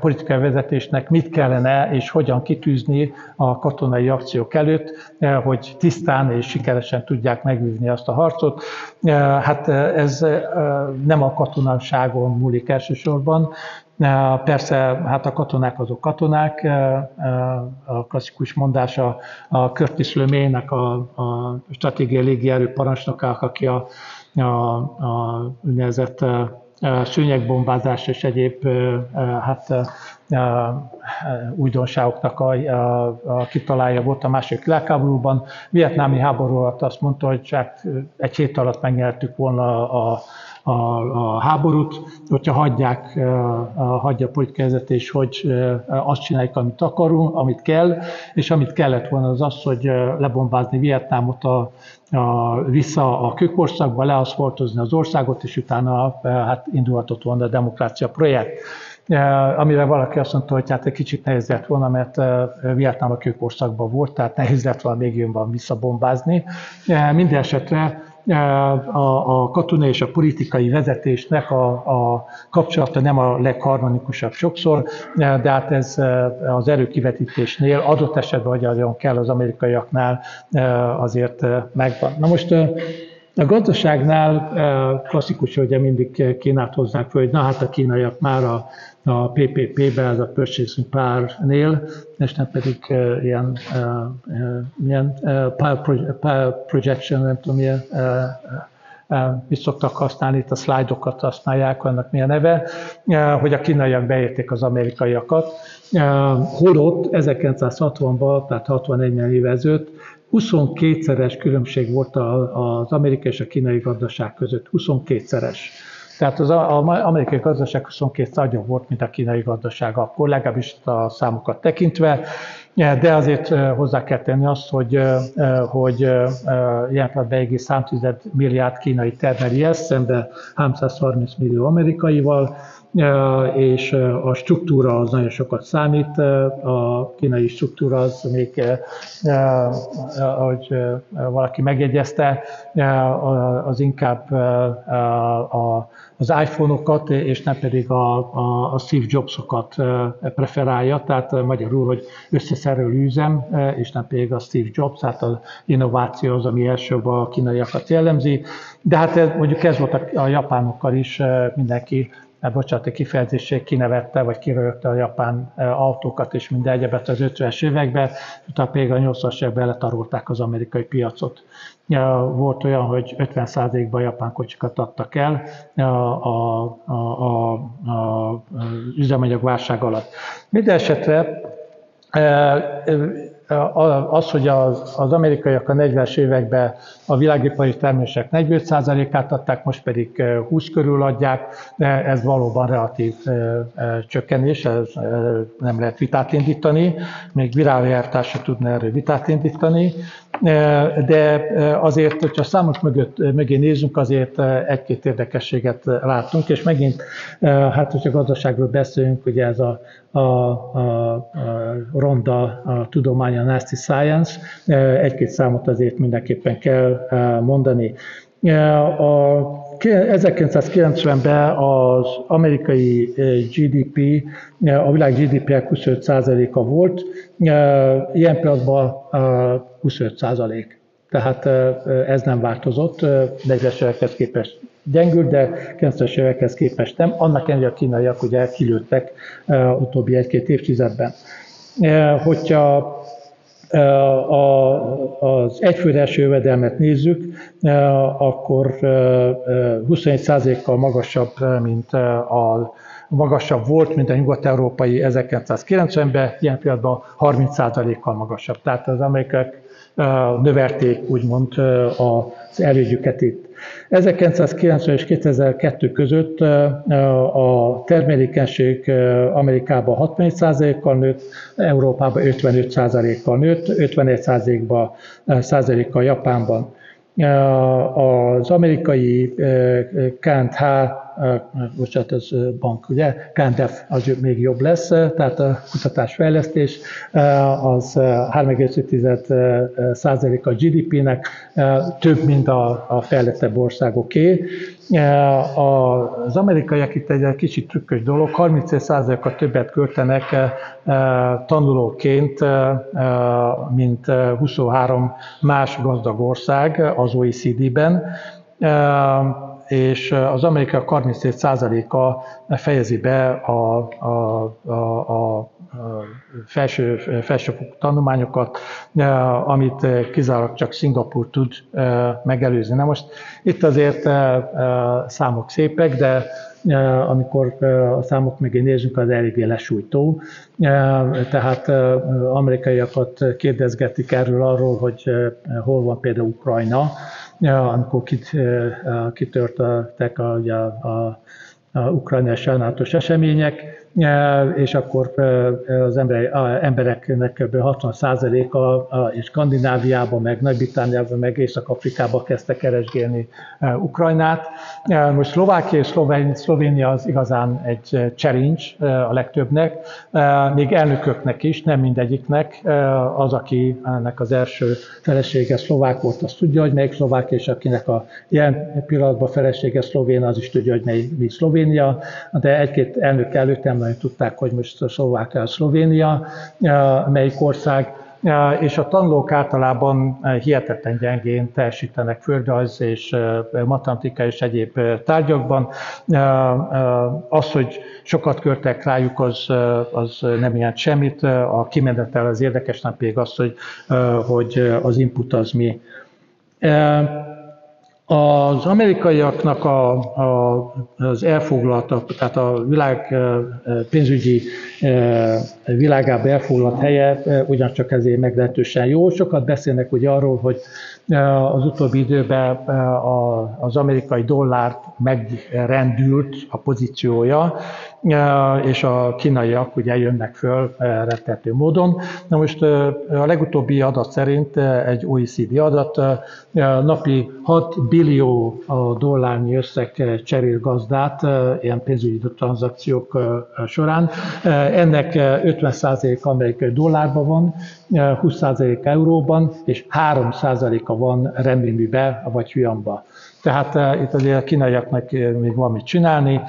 politikai vezetésnek mit kellene és hogyan kitűzni a katonai akciók előtt, hogy tisztán és sikeresen tudják megvívni azt a harcot. Hát ez nem a katonaságon múlik elsősorban, Persze, hát a katonák azok katonák, a klasszikus mondása a Curtis Lömének, a, a stratégiai légierő parancsnokának, aki a, a, a úgynevezett szőnyegbombázás és egyéb hát, újdonságoknak a, a, a kitalálja volt a második világháborúban. Vietnámi háború alatt azt mondta, hogy csak egy hét alatt megnyertük volna a, a, a háborút, hogyha hagyják, hagyja a politikai vezetés, hogy azt csináljuk, amit akarunk, amit kell, és amit kellett volna az az, hogy lebombázni Vietnámot a, a, vissza a kőkorszakba, leaszfaltozni az országot, és utána hát indulhatott volna a demokrácia projekt amire valaki azt mondta, hogy hát egy kicsit nehéz lett volna, mert Vietnám a kőkorszakban volt, tehát nehéz lett volna még jönben visszabombázni. Minden esetre a, a katonai és a politikai vezetésnek a, a kapcsolata nem a legharmonikusabb sokszor, de hát ez az erőkivetítésnél adott esetben, hogy nagyon kell az amerikaiaknál azért megvan. Na most a gazdaságnál klasszikus, hogy mindig Kínát hozzák föl, hogy na hát a kínaiak már a a PPP-be, ez a Purchasing Power-nél, és nem pedig uh, ilyen, uh, ilyen power, pro, power projection, nem tudom, milyen, uh, mit szoktak használni, itt a szlájdokat használják, annak mi a neve, hogy a kínaiak beérték az amerikaiakat. Holott 1960-ban, tehát 61 éve ezelőtt 22-szeres különbség volt az amerikai és a kínai gazdaság között, 22-szeres. Tehát az amerikai gazdaság 22 nagyobb volt, mint a kínai gazdaság akkor, legalábbis a számokat tekintve. de azért hozzá kell tenni azt, hogy, hogy ilyen pillanatban számtized milliárd kínai termeli ezt, szemben 330 millió amerikaival, és a struktúra az nagyon sokat számít. A kínai struktúra az még, ahogy valaki megjegyezte, az inkább az iPhone-okat, és nem pedig a, Steve Jobs-okat preferálja, tehát magyarul, hogy összeszerelő üzem, és nem pedig a Steve Jobs, tehát az innováció az, ami elsőbb a kínaiakat jellemzi. De hát mondjuk ez volt a japánokkal is, mindenki mert bocsánat, a kifejezéség kinevette, vagy kirögte a japán autókat és minden egyebet az 50-es években, utána pedig a 80-as években letarolták az amerikai piacot. Volt olyan, hogy 50%-ban japán kocsikat adtak el a, a, a, a, a üzemanyagválság alatt. Minden esetre az, hogy az, az amerikaiak a 40-es években a világipari termések 45%-át adták, most pedig 20 körül adják, de ez valóban relatív csökkenés, ez nem lehet vitát indítani, még világjártása tudna erről vitát indítani, de azért, hogyha számok mögött, mögé nézünk, azért egy-két érdekességet látunk, és megint, hát hogyha gazdaságról beszélünk, ugye ez a, a, a, a ronda a tudomány, a nasty science, egy-két számot azért mindenképpen kell mondani. A 1990-ben az amerikai GDP, a világ GDP 25%-a volt, ilyen pillanatban 25%. Tehát ez nem változott, 40-es évekhez képest gyengül, de 90-es évekhez képest nem. Annak ellenére a kínaiak ugye kilőttek utóbbi egy-két évtizedben. Hogyha az egyfőre eső jövedelmet nézzük, akkor 21%-kal magasabb, mint a magasabb volt, mint a nyugat-európai 1990-ben, ilyen pillanatban 30%-kal magasabb. Tehát az amerikaiak növerték úgymond az erődjüket itt. 1990 és 2002 között a termelékenység Amerikában 64%-kal nőtt, Európában 55%-kal nőtt, 51%-kal százalékkal Japánban. Az amerikai KNH bocsánat, az bank, ugye, KNDF az még jobb lesz, tehát a kutatásfejlesztés az 3,5 százalék a GDP-nek, több, mint a, a fejlettebb országoké. Az amerikaiak itt egy kicsit trükkös dolog, 30%-kal többet költenek tanulóként, mint 23 más gazdag ország az OECD-ben és az amerikai 37%-a fejezi be a, a, a, a felső, felsőfokú tanulmányokat, amit kizárólag csak Szingapur tud megelőzni. Na most itt azért számok szépek, de amikor a számok mögé nézünk, az eléggé lesújtó. Tehát amerikaiakat kérdezgetik erről arról, hogy hol van például Ukrajna, amikor kit, kitörtek a, a, a, a ukrajnai sajnálatos események, és akkor az embereknek kb. 60%-a és Skandináviában, meg Nagy-Britániában, meg Észak-Afrikában kezdte keresgélni Ukrajnát. Most Szlovákia és Szlovénia az igazán egy challenge a legtöbbnek, még elnököknek is, nem mindegyiknek. Az, aki ennek az első felesége szlovák volt, az tudja, hogy melyik szlovák, és akinek a ilyen pillanatban felesége szlovén, az is tudja, hogy melyik Szlovénia, de egy-két elnök előtt nagyon tudták, hogy most a Szlovákia, a Szlovénia, melyik ország, és a tanulók általában hihetetlen gyengén teljesítenek földrajz és matematika és egyéb tárgyakban. Az, hogy sokat költek rájuk, az, az nem jelent semmit. A kimenetel az érdekes, nem az, hogy, hogy az input az mi. Az amerikaiaknak a, a, az elfoglalta, tehát a világ pénzügyi világába elfoglalt helye ugyancsak ezért meglehetősen jó. Sokat beszélnek ugye arról, hogy az utóbbi időben az amerikai dollár megrendült a pozíciója, és a kínaiak ugye jönnek föl rettető módon. Na most a legutóbbi adat szerint egy OECD adat napi 6 billió dollárnyi összeg cserél gazdát ilyen pénzügyi tranzakciók során. Ennek 50% amerikai dollárban van, 20% euróban, és 3%-a van renminbibe vagy hyamba. Tehát uh, itt azért a kínaiaknak még van mit csinálni.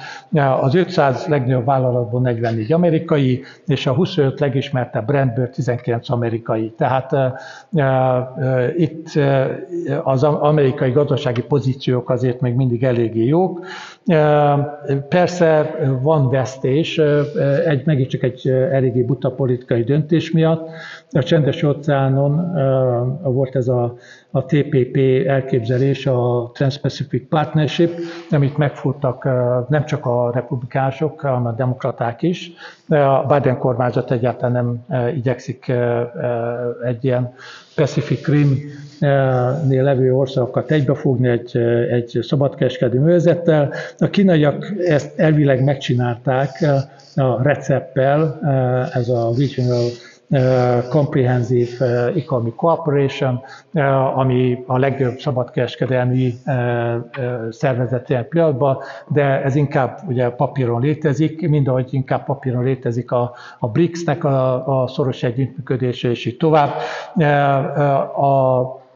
Az 500 legnagyobb vállalatból 44 amerikai, és a 25 legismertebb brandből 19 amerikai. Tehát itt az amerikai gazdasági pozíciók azért még mindig eléggé jók. Persze van vesztés, egy, megint csak egy eléggé buta politikai döntés miatt. A csendes óceánon volt ez a, a TPP elképzelés, a Trans-Pacific Partnership, amit megfuttak nem csak a republikások, hanem a demokraták is. A Biden kormányzat egyáltalán nem igyekszik egy ilyen Pacific Rim-nél levő országokat egybefogni egy, egy szabadkereskedő művezettel. A kínaiak ezt elvileg megcsinálták a recepttel, ez a Regional Comprehensive Economic Cooperation, ami a legjobb szabadkereskedelmi szervezet ilyen pillanatban, de ez inkább ugye papíron létezik, mind ahogy inkább papíron létezik a, a BRICS-nek a, a szoros együttműködése, és így tovább. A,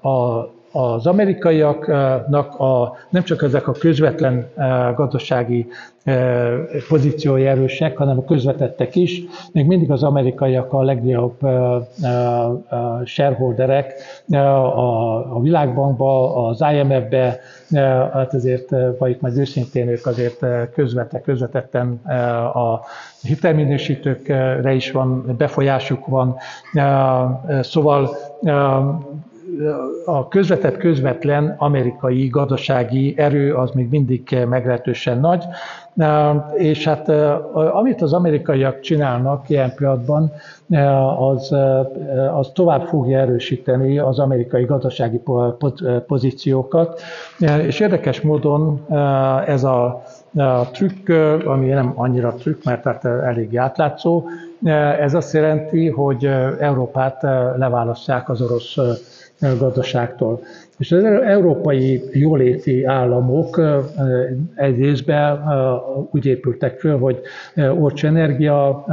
a, az amerikaiaknak a, nem csak ezek a közvetlen gazdasági pozíciói erősek, hanem a közvetettek is. Még mindig az amerikaiak a legnagyobb shareholderek a, világbankba, az IMF-be, hát azért, vagy majd őszintén ők azért közvettek, közvetetten a hitelminősítőkre is van, befolyásuk van. Szóval a közvetett közvetlen amerikai gazdasági erő az még mindig meglehetősen nagy, és hát amit az amerikaiak csinálnak ilyen pillanatban, az, az tovább fogja erősíteni az amerikai gazdasági pozíciókat, és érdekes módon ez a, a trükk, ami nem annyira trükk, mert hát elég átlátszó, ez azt jelenti, hogy Európát leválasztják az orosz gazdaságtól. És az európai jóléti államok egy részben úgy épültek föl, hogy olcsó energia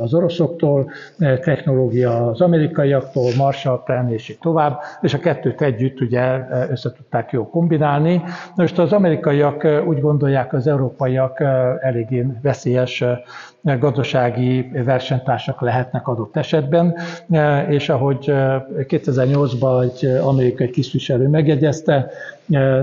az oroszoktól, technológia az amerikaiaktól, Marshall Plan és így tovább, és a kettőt együtt ugye össze tudták jól kombinálni. Most az amerikaiak úgy gondolják, az európaiak eléggé veszélyes gazdasági versenytársak lehetnek adott esetben, és ahogy 2008-ban egy amerikai tisztviselő megjegyezte,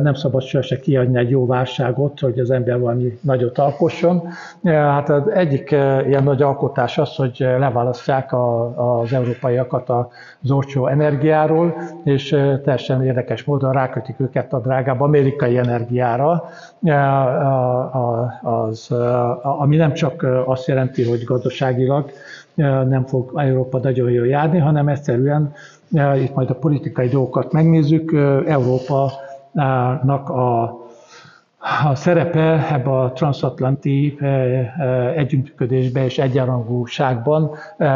nem szabad se kiadni egy jó válságot, hogy az ember valami nagyot alkosson. Hát az egyik ilyen nagy alkotás az, hogy leválasztják az európaiakat az olcsó energiáról, és teljesen érdekes módon rákötik őket a drágább amerikai energiára, az, ami nem csak azt jelenti, hogy gazdaságilag nem fog Európa nagyon jól járni, hanem egyszerűen itt majd a politikai dolgokat megnézzük, Európa nak a, a szerepe ebbe a transatlanti eh, eh, együttműködésbe és egyenrangúságban eh,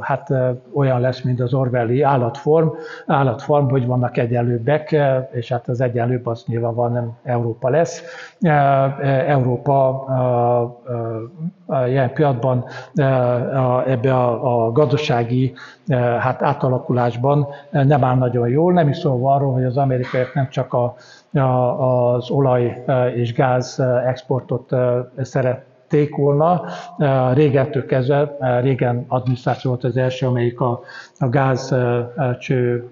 hát olyan lesz, mint az Orwelli állatform. Állatform, hogy vannak egyenlőbbek, és hát az egyenlőbb az nyilvánvalóan nem Európa lesz. Európa jelen pillanatban ebbe a, a gazdasági hát átalakulásban nem áll nagyon jól, nem is szólva arról, hogy az amerikaiak nem csak a, az olaj és gáz exportot szeret, tették volna. Régettől kezdve, régen adminisztráció volt az első, amelyik a, a gázcső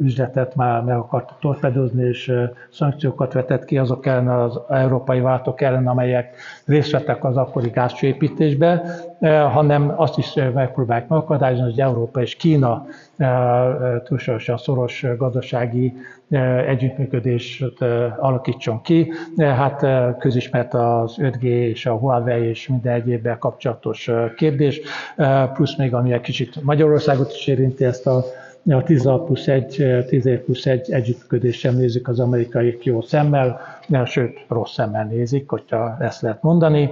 üzletet már meg akarta torpedozni, és szankciókat vetett ki azok ellen az európai váltok ellen, amelyek részt vettek az akkori gázcsőépítésbe, hanem azt is megpróbálják megakadályozni, hogy Európa és Kína túlságosan szoros gazdasági együttműködést alakítson ki. Hát közismert az 5G és a Huawei és minden egyébben kapcsolatos kérdés, plusz még ami egy kicsit Magyarországot is érinti ezt a a 10 plusz 1, 10 plusz 1 együttműködéssel nézik az amerikaiak jó szemmel, sőt, rossz szemmel nézik, hogyha ezt lehet mondani.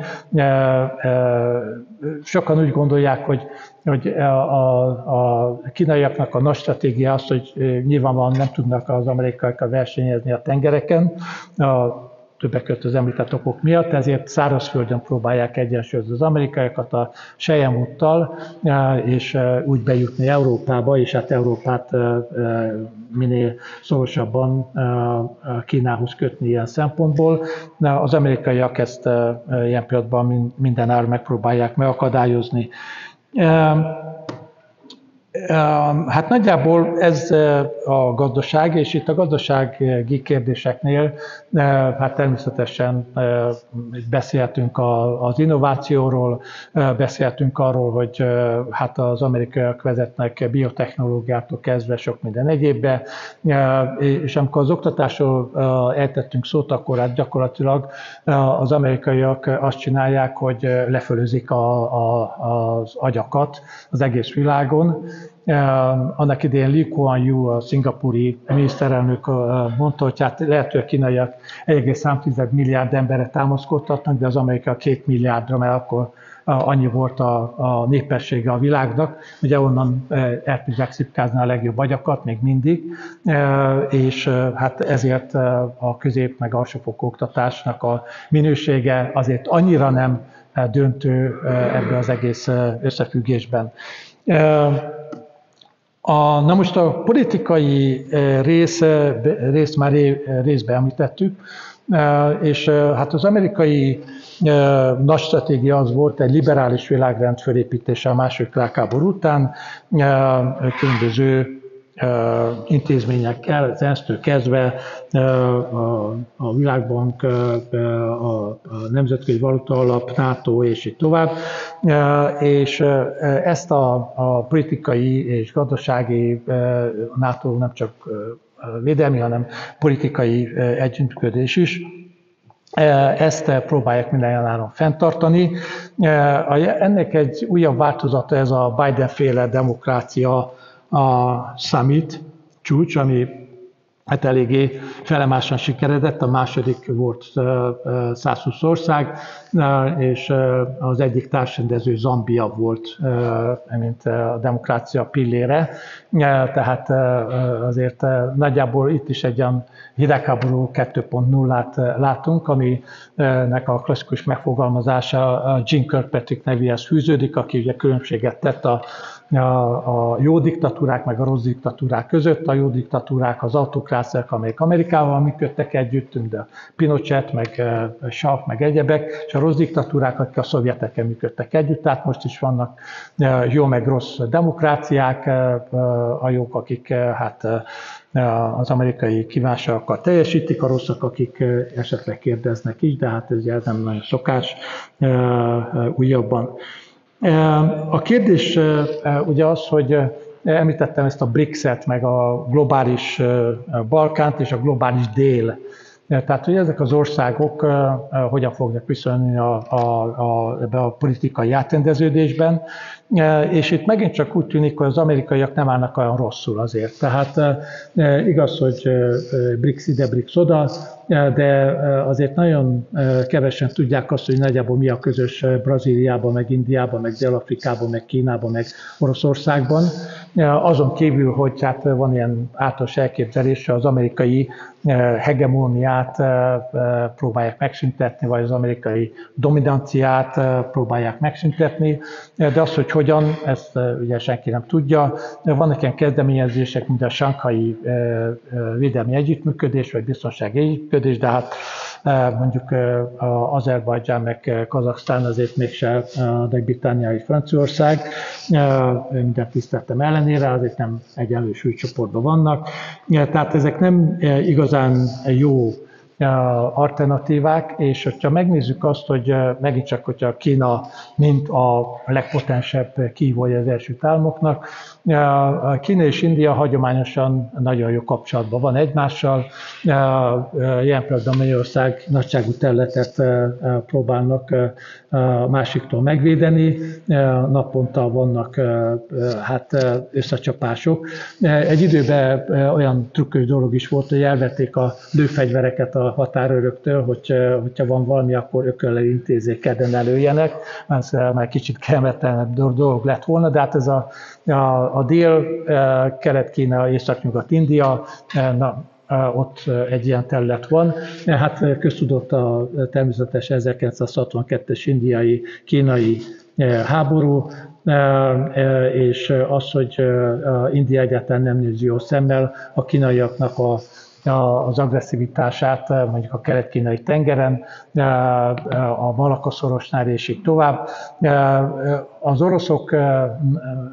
Sokan úgy gondolják, hogy, hogy a, a, a kínaiaknak a nagy stratégia az, hogy nyilvánvalóan nem tudnak az amerikaiakkal versenyezni a tengereken, a többek között az említett okok miatt, ezért szárazföldön próbálják egyensúlyozni az amerikaiakat a úttal, és úgy bejutni Európába, és hát Európát minél szorosabban Kínához kötni ilyen szempontból. Az amerikaiak ezt ilyen pillanatban minden ár megpróbálják megakadályozni. Hát nagyjából ez a gazdaság, és itt a gazdasági kérdéseknél hát természetesen beszéltünk az innovációról, beszéltünk arról, hogy hát az amerikaiak vezetnek biotechnológiától kezdve sok minden egyébbe, és amikor az oktatásról eltettünk szót, akkor hát gyakorlatilag az amerikaiak azt csinálják, hogy lefölözik a, a, az agyakat az egész világon, annak idején Lee Kuan Yew, a szingapúri miniszterelnök mondta, hogy hát lehet, hogy a kínaiak 1,3 milliárd emberre támaszkodtatnak, de az amerikai 2 milliárdra, mert akkor annyi volt a, a népessége a világnak, ugye onnan el tudják szipkázni a legjobb agyakat, még mindig, és hát ezért a közép- meg alsófokú oktatásnak a minősége azért annyira nem döntő ebbe az egész összefüggésben. A, na most a politikai eh, rész, részt már részben említettük, eh, és eh, hát az amerikai nagy stratégia az volt egy liberális világrend fölépítése a második világháború után, különböző intézményekkel, az ensz kezdve a Világbank, a Nemzetközi Valuta Alap, NATO és így tovább. És ezt a, a politikai és gazdasági NATO nem csak védelmi, hanem politikai együttműködés is, ezt próbálják minden áron fenntartani. Ennek egy újabb változata ez a Biden-féle demokrácia a Summit csúcs, ami hát eléggé felemásan sikeredett, a második volt 120 ország, és az egyik társrendező Zambia volt, mint a demokrácia pillére, tehát azért nagyjából itt is egy olyan hidegháború 2.0-át látunk, aminek a klasszikus megfogalmazása Jean Kirkpatrick nevéhez fűződik, aki ugye különbséget tett a a, jó diktatúrák meg a rossz diktatúrák között. A jó diktatúrák az autokráciák, amelyek Amerikával működtek együtt, de Pinochet, meg Schaff, meg egyebek, és a rossz diktatúrák, akik a szovjetekkel működtek együtt. Tehát most is vannak jó meg rossz demokráciák, a jók, akik hát az amerikai kívánságokat teljesítik, a rosszak, akik esetleg kérdeznek így, de hát ez nem nagyon szokás újabban. A kérdés ugye az, hogy említettem ezt a BRICS-et, meg a globális Balkánt és a globális dél. Tehát, hogy ezek az országok hogyan fognak viszonyulni a, a, a, ebbe a politikai átrendeződésben, és itt megint csak úgy tűnik, hogy az amerikaiak nem állnak olyan rosszul azért. Tehát igaz, hogy BRICS ide, BRICS oda, de azért nagyon kevesen tudják azt, hogy nagyjából mi a közös Brazíliában, meg Indiában, meg Dél-Afrikában, meg Kínában, meg Oroszországban. Azon kívül, hogy hát van ilyen általános elképzelés, az amerikai hegemóniát próbálják megszüntetni, vagy az amerikai dominanciát próbálják megszüntetni, de az, hogy hogyan, ezt ugye senki nem tudja. Vannak ilyen kezdeményezések, mint a Sankai Védelmi Együttműködés, vagy Biztonsági Együttműködés, de hát mondjuk Azerbajdzsán meg Kazaksztán azért mégse Nagy-Britannia vagy Franciaország, minden tiszteltem ellenére, azért nem egyenlő súlycsoportban vannak. Tehát ezek nem igazán jó alternatívák, és hogyha megnézzük azt, hogy megint csak, hogyha Kína mint a legpotensebb kívója az első államoknak, Kína és India hagyományosan nagyon jó kapcsolatban van egymással. Ilyen például Magyarország nagyságú területet próbálnak másiktól megvédeni. Naponta vannak hát összecsapások. Egy időben olyan trükkös dolog is volt, hogy elvették a lőfegyvereket a határőröktől, hogy, hogyha van valami, akkor ököllel intézzék, kedden előjenek. Ez már kicsit kellemetlenebb dolog lett volna, de hát ez a, a, a dél, kelet-kína, észak-nyugat-india, na, ott egy ilyen terület van. Hát köztudott a természetes 1962-es indiai, kínai háború, és az, hogy India egyáltalán nem nézi jó szemmel a kínaiaknak a az agresszivitását mondjuk a kelet-kínai tengeren, a Malakaszorosnál és így tovább. Az oroszok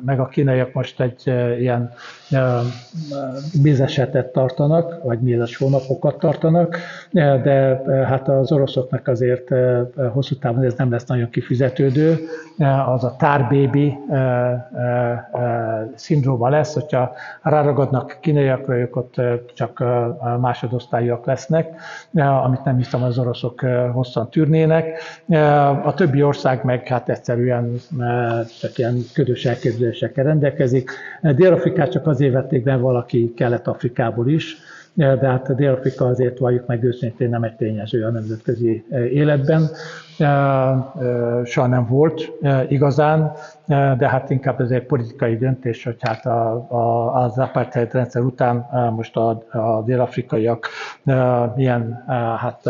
meg a kínaiak most egy ilyen mézesetet tartanak, vagy mézes hónapokat tartanak, de hát az oroszoknak azért hosszú távon ez nem lesz nagyon kifizetődő. Az a tárbébi szindróma lesz, hogyha ráragadnak kínaiakra, ők ott csak másodosztályúak lesznek, amit nem hiszem az oroszok hosszan tűrnének. A többi ország meg hát egyszerűen csak ilyen ködös elképzelésekkel rendelkezik. Dél-Afrikát csak azért vették be valaki Kelet-Afrikából is, de hát Dél-Afrika azért valljuk meg őszintén nem egy tényező a nemzetközi életben. Soha nem volt igazán, de hát inkább ez egy politikai döntés, hogy hát a, a, az apartheid rendszer után most a, a dél-afrikaiak milyen hát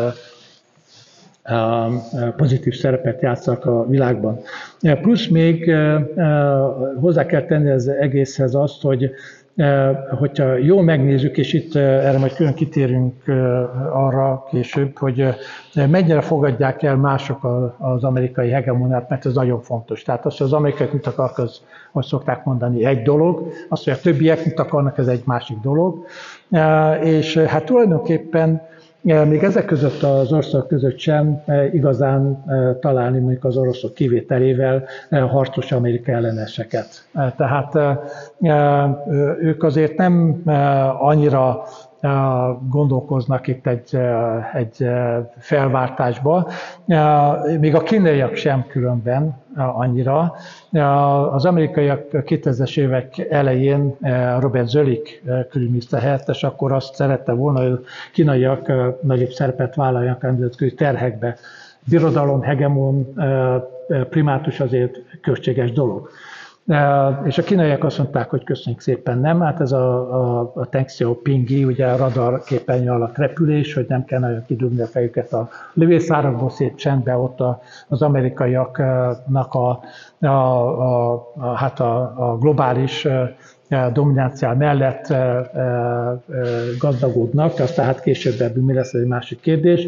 pozitív szerepet játszanak a világban. Plusz még hozzá kell tenni az egészhez azt, hogy hogyha jól megnézzük, és itt erre majd külön kitérünk arra később, hogy mennyire fogadják el mások az amerikai hegemoniát, mert ez nagyon fontos. Tehát az, hogy az amerikai mit akarnak, az, hogy szokták mondani, egy dolog, az, hogy a többiek mit akarnak, ez egy másik dolog. És hát tulajdonképpen még ezek között az országok között sem igazán találni mondjuk az oroszok kivételével harcos amerikai elleneseket. Tehát ők azért nem annyira gondolkoznak itt egy, egy felváltásba. Még a kínaiak sem különben annyira. Az amerikaiak 2000-es évek elején Robert Zölik külügyminiszter helyettes akkor azt szerette volna, hogy a kínaiak nagyobb szerepet vállaljanak a nemzetközi terhekbe. Birodalom, hegemon, primátus azért költséges dolog. És a kínaiak azt mondták, hogy köszönjük szépen nem, hát ez a, a, a Teng Xiaopingi, ugye a radar képernyő alatt repülés, hogy nem kell nagyon kidugni a fejüket a lövészárakból szép csendbe, ott a, az amerikaiaknak a, a, a, a, hát a, a globális dominanciá mellett gazdagodnak, aztán hát később ebből mi lesz, egy másik kérdés.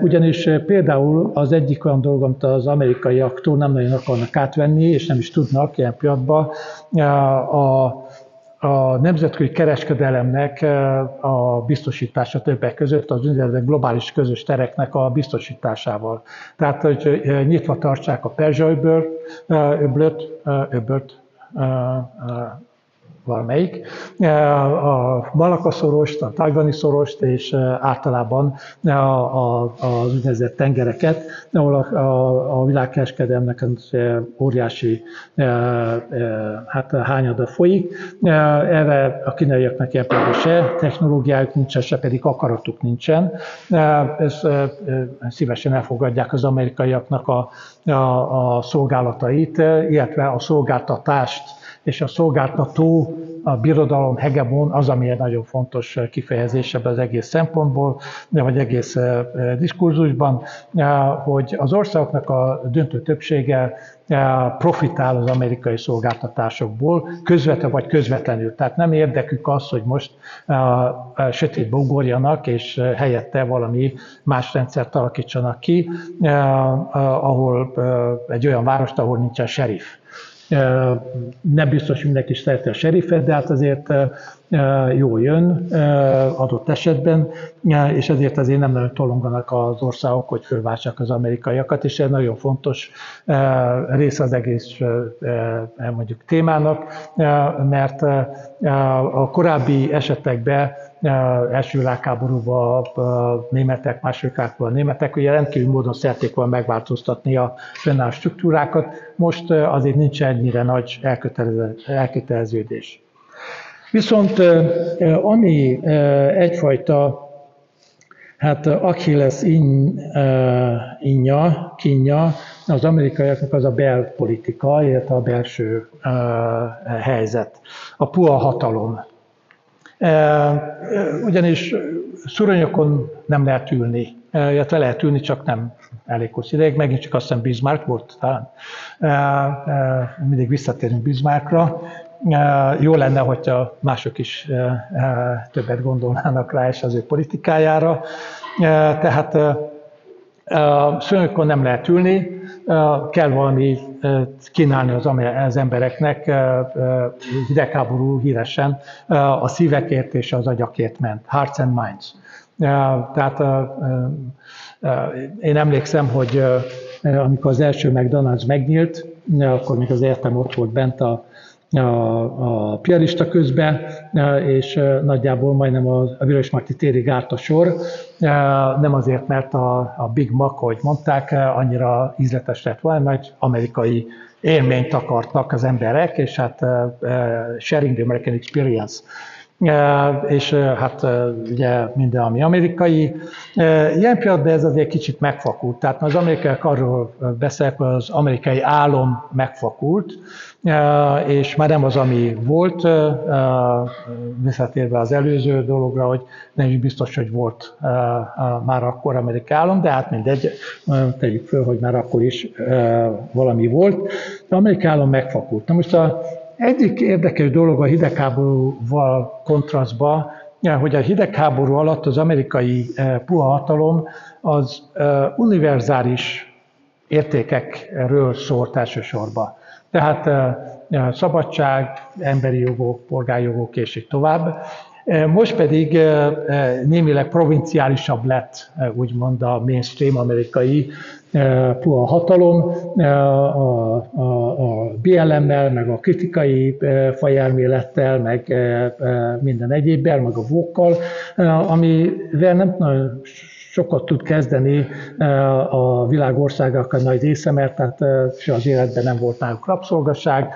Ugyanis például az egyik olyan dolog, amit az amerikaiaktól nem nagyon akarnak átvenni, és nem is tudnak ilyen pillanatban, a, a nemzetközi kereskedelemnek a biztosítása többek között az úgynevezett globális közös tereknek a biztosításával. Tehát, hogy nyitva tartsák a Perzsa öblöt, öblöt, valamelyik, a Malakaszorost, a Tajvani szorost, és általában a, a, az úgynevezett tengereket, ahol a, a, a világkereskedelmnek óriási hát, hányada folyik. Erre a kínaiaknak ilyen se technológiájuk nincsen, se pedig akaratuk nincsen. Ezt szívesen elfogadják az amerikaiaknak a, a, a szolgálatait, illetve a szolgáltatást és a szolgáltató, a birodalom, hegemon az, ami egy nagyon fontos kifejezés ebben az egész szempontból, vagy egész eh, diskurzusban, eh, hogy az országoknak a döntő többsége eh, profitál az amerikai szolgáltatásokból, közvetve vagy közvetlenül. Tehát nem érdekük az, hogy most sötétbe ugorjanak, és helyette valami más rendszert alakítsanak ki, ahol egy olyan várost, ahol nincsen serif Nem biztos mindenki szereti a serifet, de hát azért jó jön adott esetben, és ezért azért nem nagyon tolonganak az országok, hogy fölváltsák az amerikaiakat, és ez nagyon fontos része az egész mondjuk témának, mert a korábbi esetekben első világháborúban a németek, második világháborúban a németek, ugye rendkívül módon szerették volna megváltoztatni a fennálló struktúrákat, most azért nincs ennyire nagy elköteleződés. Viszont ami egyfajta hát Achilles in, inja, kinja az amerikaiaknak az a belpolitika, illetve a belső helyzet, a puha hatalom. Ugyanis szuronyokon nem lehet ülni, illetve lehet ülni, csak nem elég hosszú ideig. Megint csak azt hiszem Bismarck volt talán. Mindig visszatérünk Bismarckra. Jó lenne, hogyha mások is többet gondolnának rá és az ő politikájára. Tehát szőnyökön nem lehet ülni, kell valami kínálni az, az embereknek. Hidegháború híresen a szívekért és az agyakért ment. Hearts and minds. Tehát én emlékszem, hogy amikor az első McDonald's megnyílt, akkor még az értem ott volt bent a a, a piarista közben, és nagyjából majdnem a, a Vörösmarty térig állt a sor. Nem azért, mert a, a Big Mac, ahogy mondták, annyira ízletes lett volna, mert amerikai élményt akartak az emberek, és hát sharing the American experience és hát ugye minden, ami amerikai. Ilyen pillanatban ez azért kicsit megfakult. Tehát az amerikaiak arról beszélnek, hogy az amerikai álom megfakult, és már nem az, ami volt, visszatérve az előző dologra, hogy nem is biztos, hogy volt már akkor amerikai álom, de hát mindegy, tegyük föl, hogy már akkor is valami volt. De amerikai álom megfakult. Na most a egyik érdekes dolog a hidegháborúval kontrasztba, hogy a hidegháború alatt az amerikai puha hatalom az univerzális értékekről szólt elsősorban. Tehát szabadság, emberi jogok, polgárjogok és így tovább. Most pedig némileg provinciálisabb lett, úgymond a mainstream amerikai puha hatalom, a, a, a BLM-mel, meg a kritikai fajelmélettel, meg minden egyébbel, meg a vókkal, amivel nem nagyon sokat tud kezdeni a világ országok nagy része, mert tehát se az életben nem volt náluk rabszolgaság,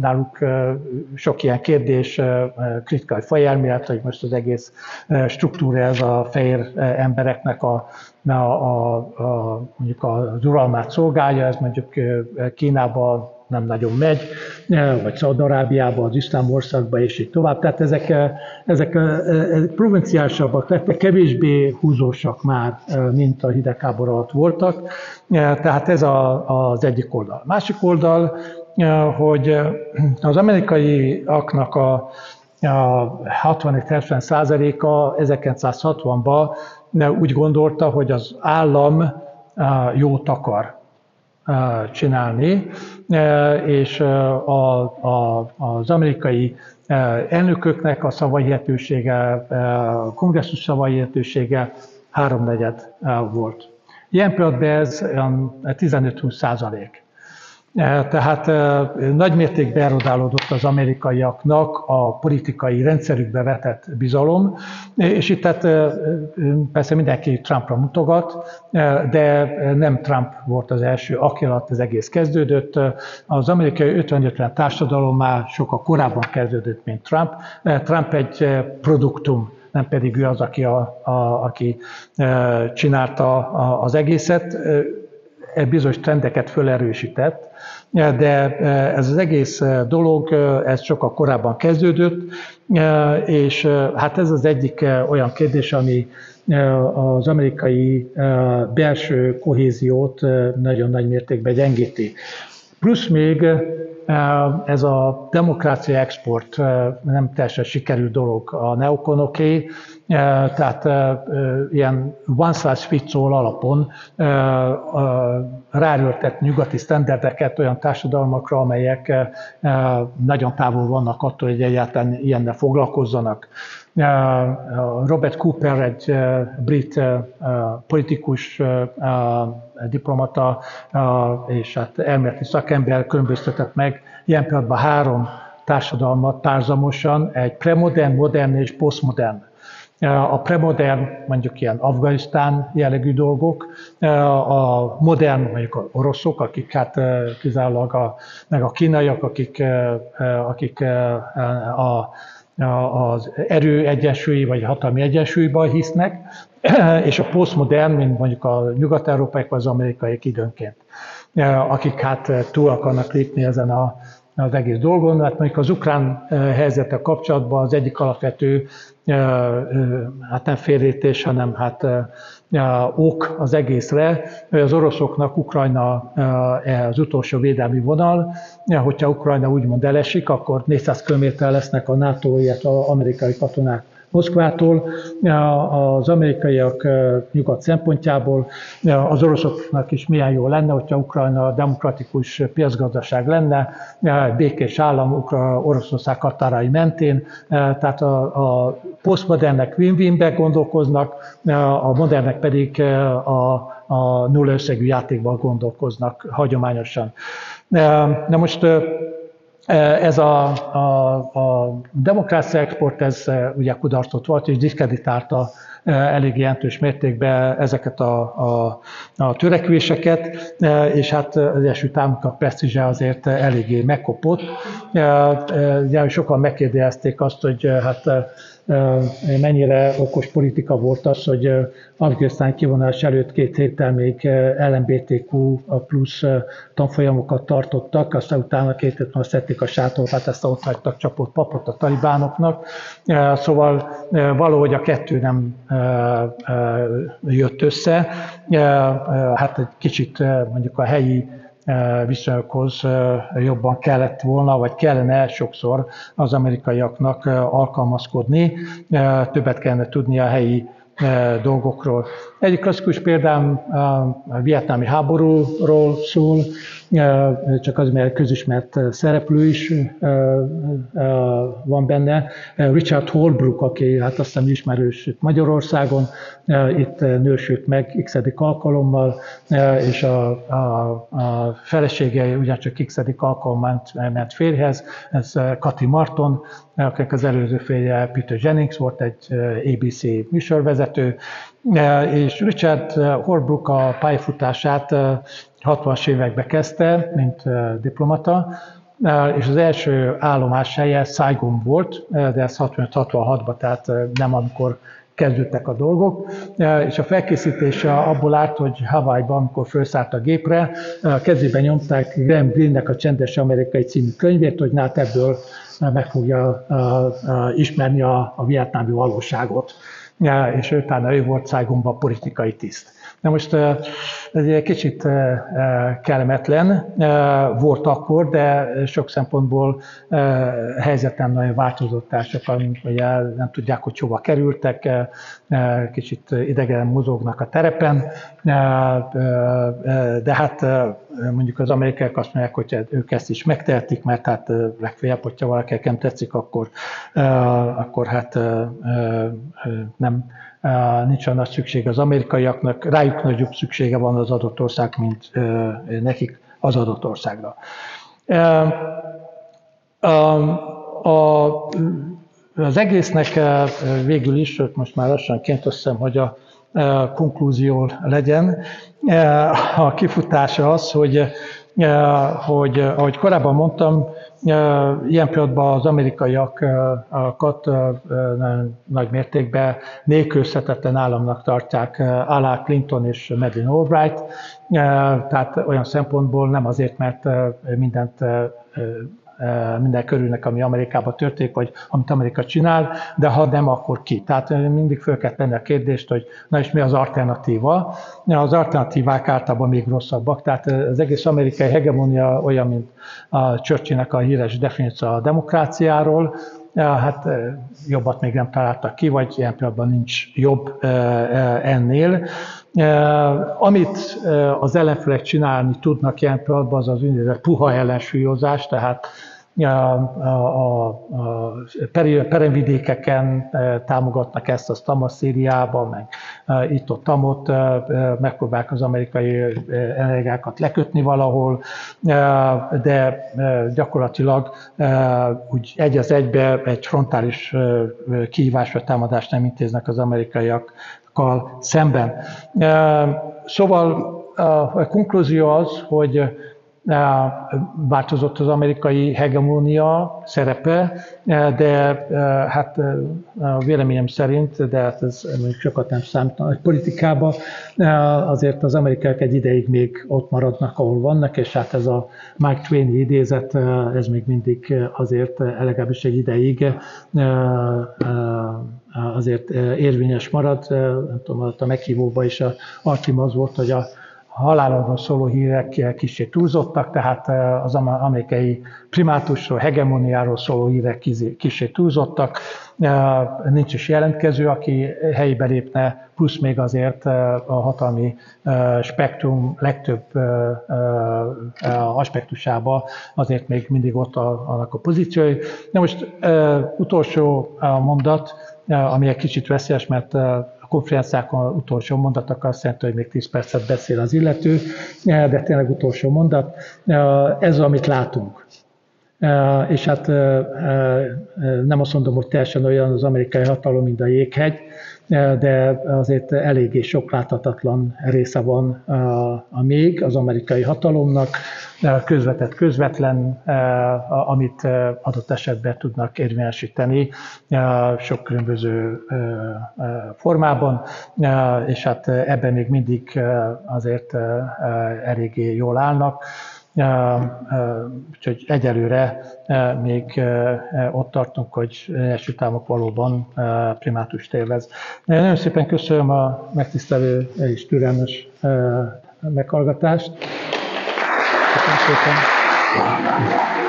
náluk sok ilyen kérdés, kritikai fajelmélet, hogy most az egész struktúra ez a fehér embereknek a a, a, a, mondjuk az uralmát szolgálja, ez mondjuk Kínában nem nagyon megy, vagy Szaudarábiában, az iszlám országban, és így tovább. Tehát ezek, ezek provinciálisabbak lettek, kevésbé húzósak már, mint a hidegháború alatt voltak. Tehát ez a, az egyik oldal. Másik oldal, hogy az amerikaiaknak a, a 60-70 százaléka 1960-ban úgy gondolta, hogy az állam jót akar csinálni, és a, a, az amerikai elnököknek a szavahihetősége, a kongresszus szavahihetősége háromnegyed volt. Ilyen pillanatban ez 15-20 százalék. E, tehát e, nagy mértékben erodálódott az amerikaiaknak a politikai rendszerükbe vetett bizalom, és itt tehát e, persze mindenki Trumpra mutogat, de nem Trump volt az első, aki alatt az egész kezdődött. Az amerikai 50-50 társadalom már sokkal korábban kezdődött, mint Trump. Trump egy produktum, nem pedig ő az, aki, a, a, aki csinálta az egészet bizonyos trendeket fölerősített, de e, ez az egész e, dolog, ez sokkal korábban kezdődött, és hát ez az egyik olyan kérdés, ami az amerikai belső kohéziót nagyon nagy mértékben gyengíti. Plusz még ez a demokrácia export nem teljesen sikerült dolog a neokonoké, tehát ilyen one size fits all alapon ráerőltett nyugati sztenderdeket olyan társadalmakra, amelyek nagyon távol vannak attól, hogy egyáltalán ilyennel foglalkozzanak. Robert Cooper, egy brit politikus, diplomata és hát elméleti szakember különböztetett meg ilyen pillanatban három társadalmat párzamosan, egy premodern, modern és posztmodern. A premodern, mondjuk ilyen Afganisztán jellegű dolgok, a modern, mondjuk a oroszok, akik hát kizárólag a, meg a kínaiak, akik, akik a az erő egyensúlyi vagy hatalmi egyensúlyban hisznek, és a posztmodern, mint mondjuk a nyugat-európaiak vagy az amerikaiak időnként, akik hát túl akarnak lépni ezen a, az egész dolgon. Hát mondjuk az ukrán helyzete kapcsolatban az egyik alapvető, hát nem félrétés, hanem hát ok az egészre, hogy az oroszoknak Ukrajna az utolsó védelmi vonal, hogyha Ukrajna úgymond elesik, akkor 400 km lesznek a NATO, illetve amerikai katonák Moszkvától, az amerikaiak nyugat szempontjából, az oroszoknak is milyen jó lenne, hogyha Ukrajna demokratikus piacgazdaság lenne, békés állam Oroszország határai mentén, tehát a, a posztmodernek win-winbe gondolkoznak, a modernek pedig a, a nulla összegű játékban gondolkoznak hagyományosan. Na most ez a, a, a demokrácia export, ez ugye kudarcot volt, és diszkreditálta elég jelentős mértékben ezeket a, a, a törekvéseket, és hát az Egyesült Államok a presztízse azért eléggé megkopott. Ugye sokan megkérdezték azt, hogy hát mennyire okos politika volt az, hogy Afganisztán kivonás előtt két héttel még LMBTQ plusz tanfolyamokat tartottak, aztán utána két hét múlva szedték a hát ezt ott hagytak csapott papot a talibánoknak. Szóval valahogy a kettő nem jött össze. Hát egy kicsit mondjuk a helyi viszonyokhoz jobban kellett volna, vagy kellene sokszor az amerikaiaknak alkalmazkodni, többet kellene tudni a helyi dolgokról. Egyik klasszikus példám a vietnámi háborúról szól, csak az, mert közismert szereplő is van benne. Richard Holbrook, aki hát azt hiszem ismerős Magyarországon, itt nősült meg x alkalommal, és a, a, a felesége ugyancsak x alkalommal ment férjhez, ez Kati Marton, akinek az előző férje Peter Jennings volt, egy ABC műsorvezető, és Richard Holbrook a pályafutását 60-as években kezdte, mint diplomata, és az első állomás helye Saigon volt, de ez 65-66-ban, tehát nem amikor kezdődtek a dolgok, és a felkészítése abból állt, hogy Hawaii-ban, amikor felszállt a gépre, a kezében nyomták Graham Greennek a Csendes Amerikai című könyvét, hogy hát ebből meg fogja ismerni a, a vietnámi valóságot. És utána ő volt Saigonban politikai tiszt. Na most ez egy kicsit kellemetlen volt akkor, de sok szempontból helyzet nem nagyon változott sokan ugye nem tudják, hogy hova kerültek, kicsit idegen mozognak a terepen, de hát mondjuk az amerikaiak azt mondják, hogy ők ezt is megtehetik, mert hát legfeljebb, hogyha valakinek nem tetszik, akkor, akkor hát nem nincs olyan nagy szükség az amerikaiaknak, rájuk nagyobb szüksége van az adott ország, mint nekik az adott országra. Az egésznek végül is, most már lassan ként azt hiszem, hogy a konklúzió legyen, a kifutása az, hogy, hogy ahogy korábban mondtam, Ilyen pillanatban az amerikaiakat nagy mértékben nélkülözhetetlen államnak tartják Alá Clinton és Madeleine Albright, tehát olyan szempontból nem azért, mert mindent minden körülnek, ami Amerikában történik, vagy amit Amerika csinál, de ha nem, akkor ki? Tehát mindig föl kell tenni a kérdést, hogy na és mi az alternatíva? Az alternatívák általában még rosszabbak, tehát az egész amerikai hegemónia olyan, mint a Churchillnek a híres definíció a demokráciáról, hát jobbat még nem találtak ki, vagy ilyen pillanatban nincs jobb ennél. Amit az ellenfelek csinálni tudnak ilyen pillanatban, az az úgynevezett puha ellensúlyozás, tehát a, a, a peremvidékeken támogatnak ezt, a Szíriában, meg itt-ott, tamot, megpróbálják az amerikai energiákat lekötni valahol, de gyakorlatilag úgy egy az egybe egy frontális kihívás vagy támadást nem intéznek az amerikaiakkal szemben. Szóval a konklúzió az, hogy változott az amerikai hegemónia szerepe, de hát véleményem szerint, de hát ez mondjuk sokat nem számít a politikában, azért az amerikaiak egy ideig még ott maradnak, ahol vannak, és hát ez a Mike Twain idézet, ez még mindig azért legalábbis egy ideig azért érvényes marad. Nem tudom, a meghívóban is a Artim az volt, hogy a halálodról szóló hírek kicsit túlzottak, tehát eh, az amerikai primátusról, hegemoniáról szóló hírek kicsit túlzottak. Eh, nincs is jelentkező, aki helyébe lépne, plusz még azért eh, a hatalmi spektrum legtöbb aspektusába azért még mindig ott annak a pozíciói. De most utolsó mondat, ami egy kicsit veszélyes, mert konferenciákon utolsó mondatok azt jelenti, hogy még 10 percet beszél az illető, de tényleg utolsó mondat. Ez, amit látunk. És hát nem azt mondom, hogy teljesen olyan az amerikai hatalom, mint a jéghegy, de azért eléggé sok láthatatlan része van a még az amerikai hatalomnak, közvetett, közvetlen, amit adott esetben tudnak érvényesíteni sok különböző formában, és hát ebben még mindig azért eléggé jól állnak. Úgyhogy egyelőre még ott tartunk, hogy első támok valóban primátus élvez. Nagyon szépen köszönöm a megtisztelő és türelmes meghallgatást. Köszönöm szépen.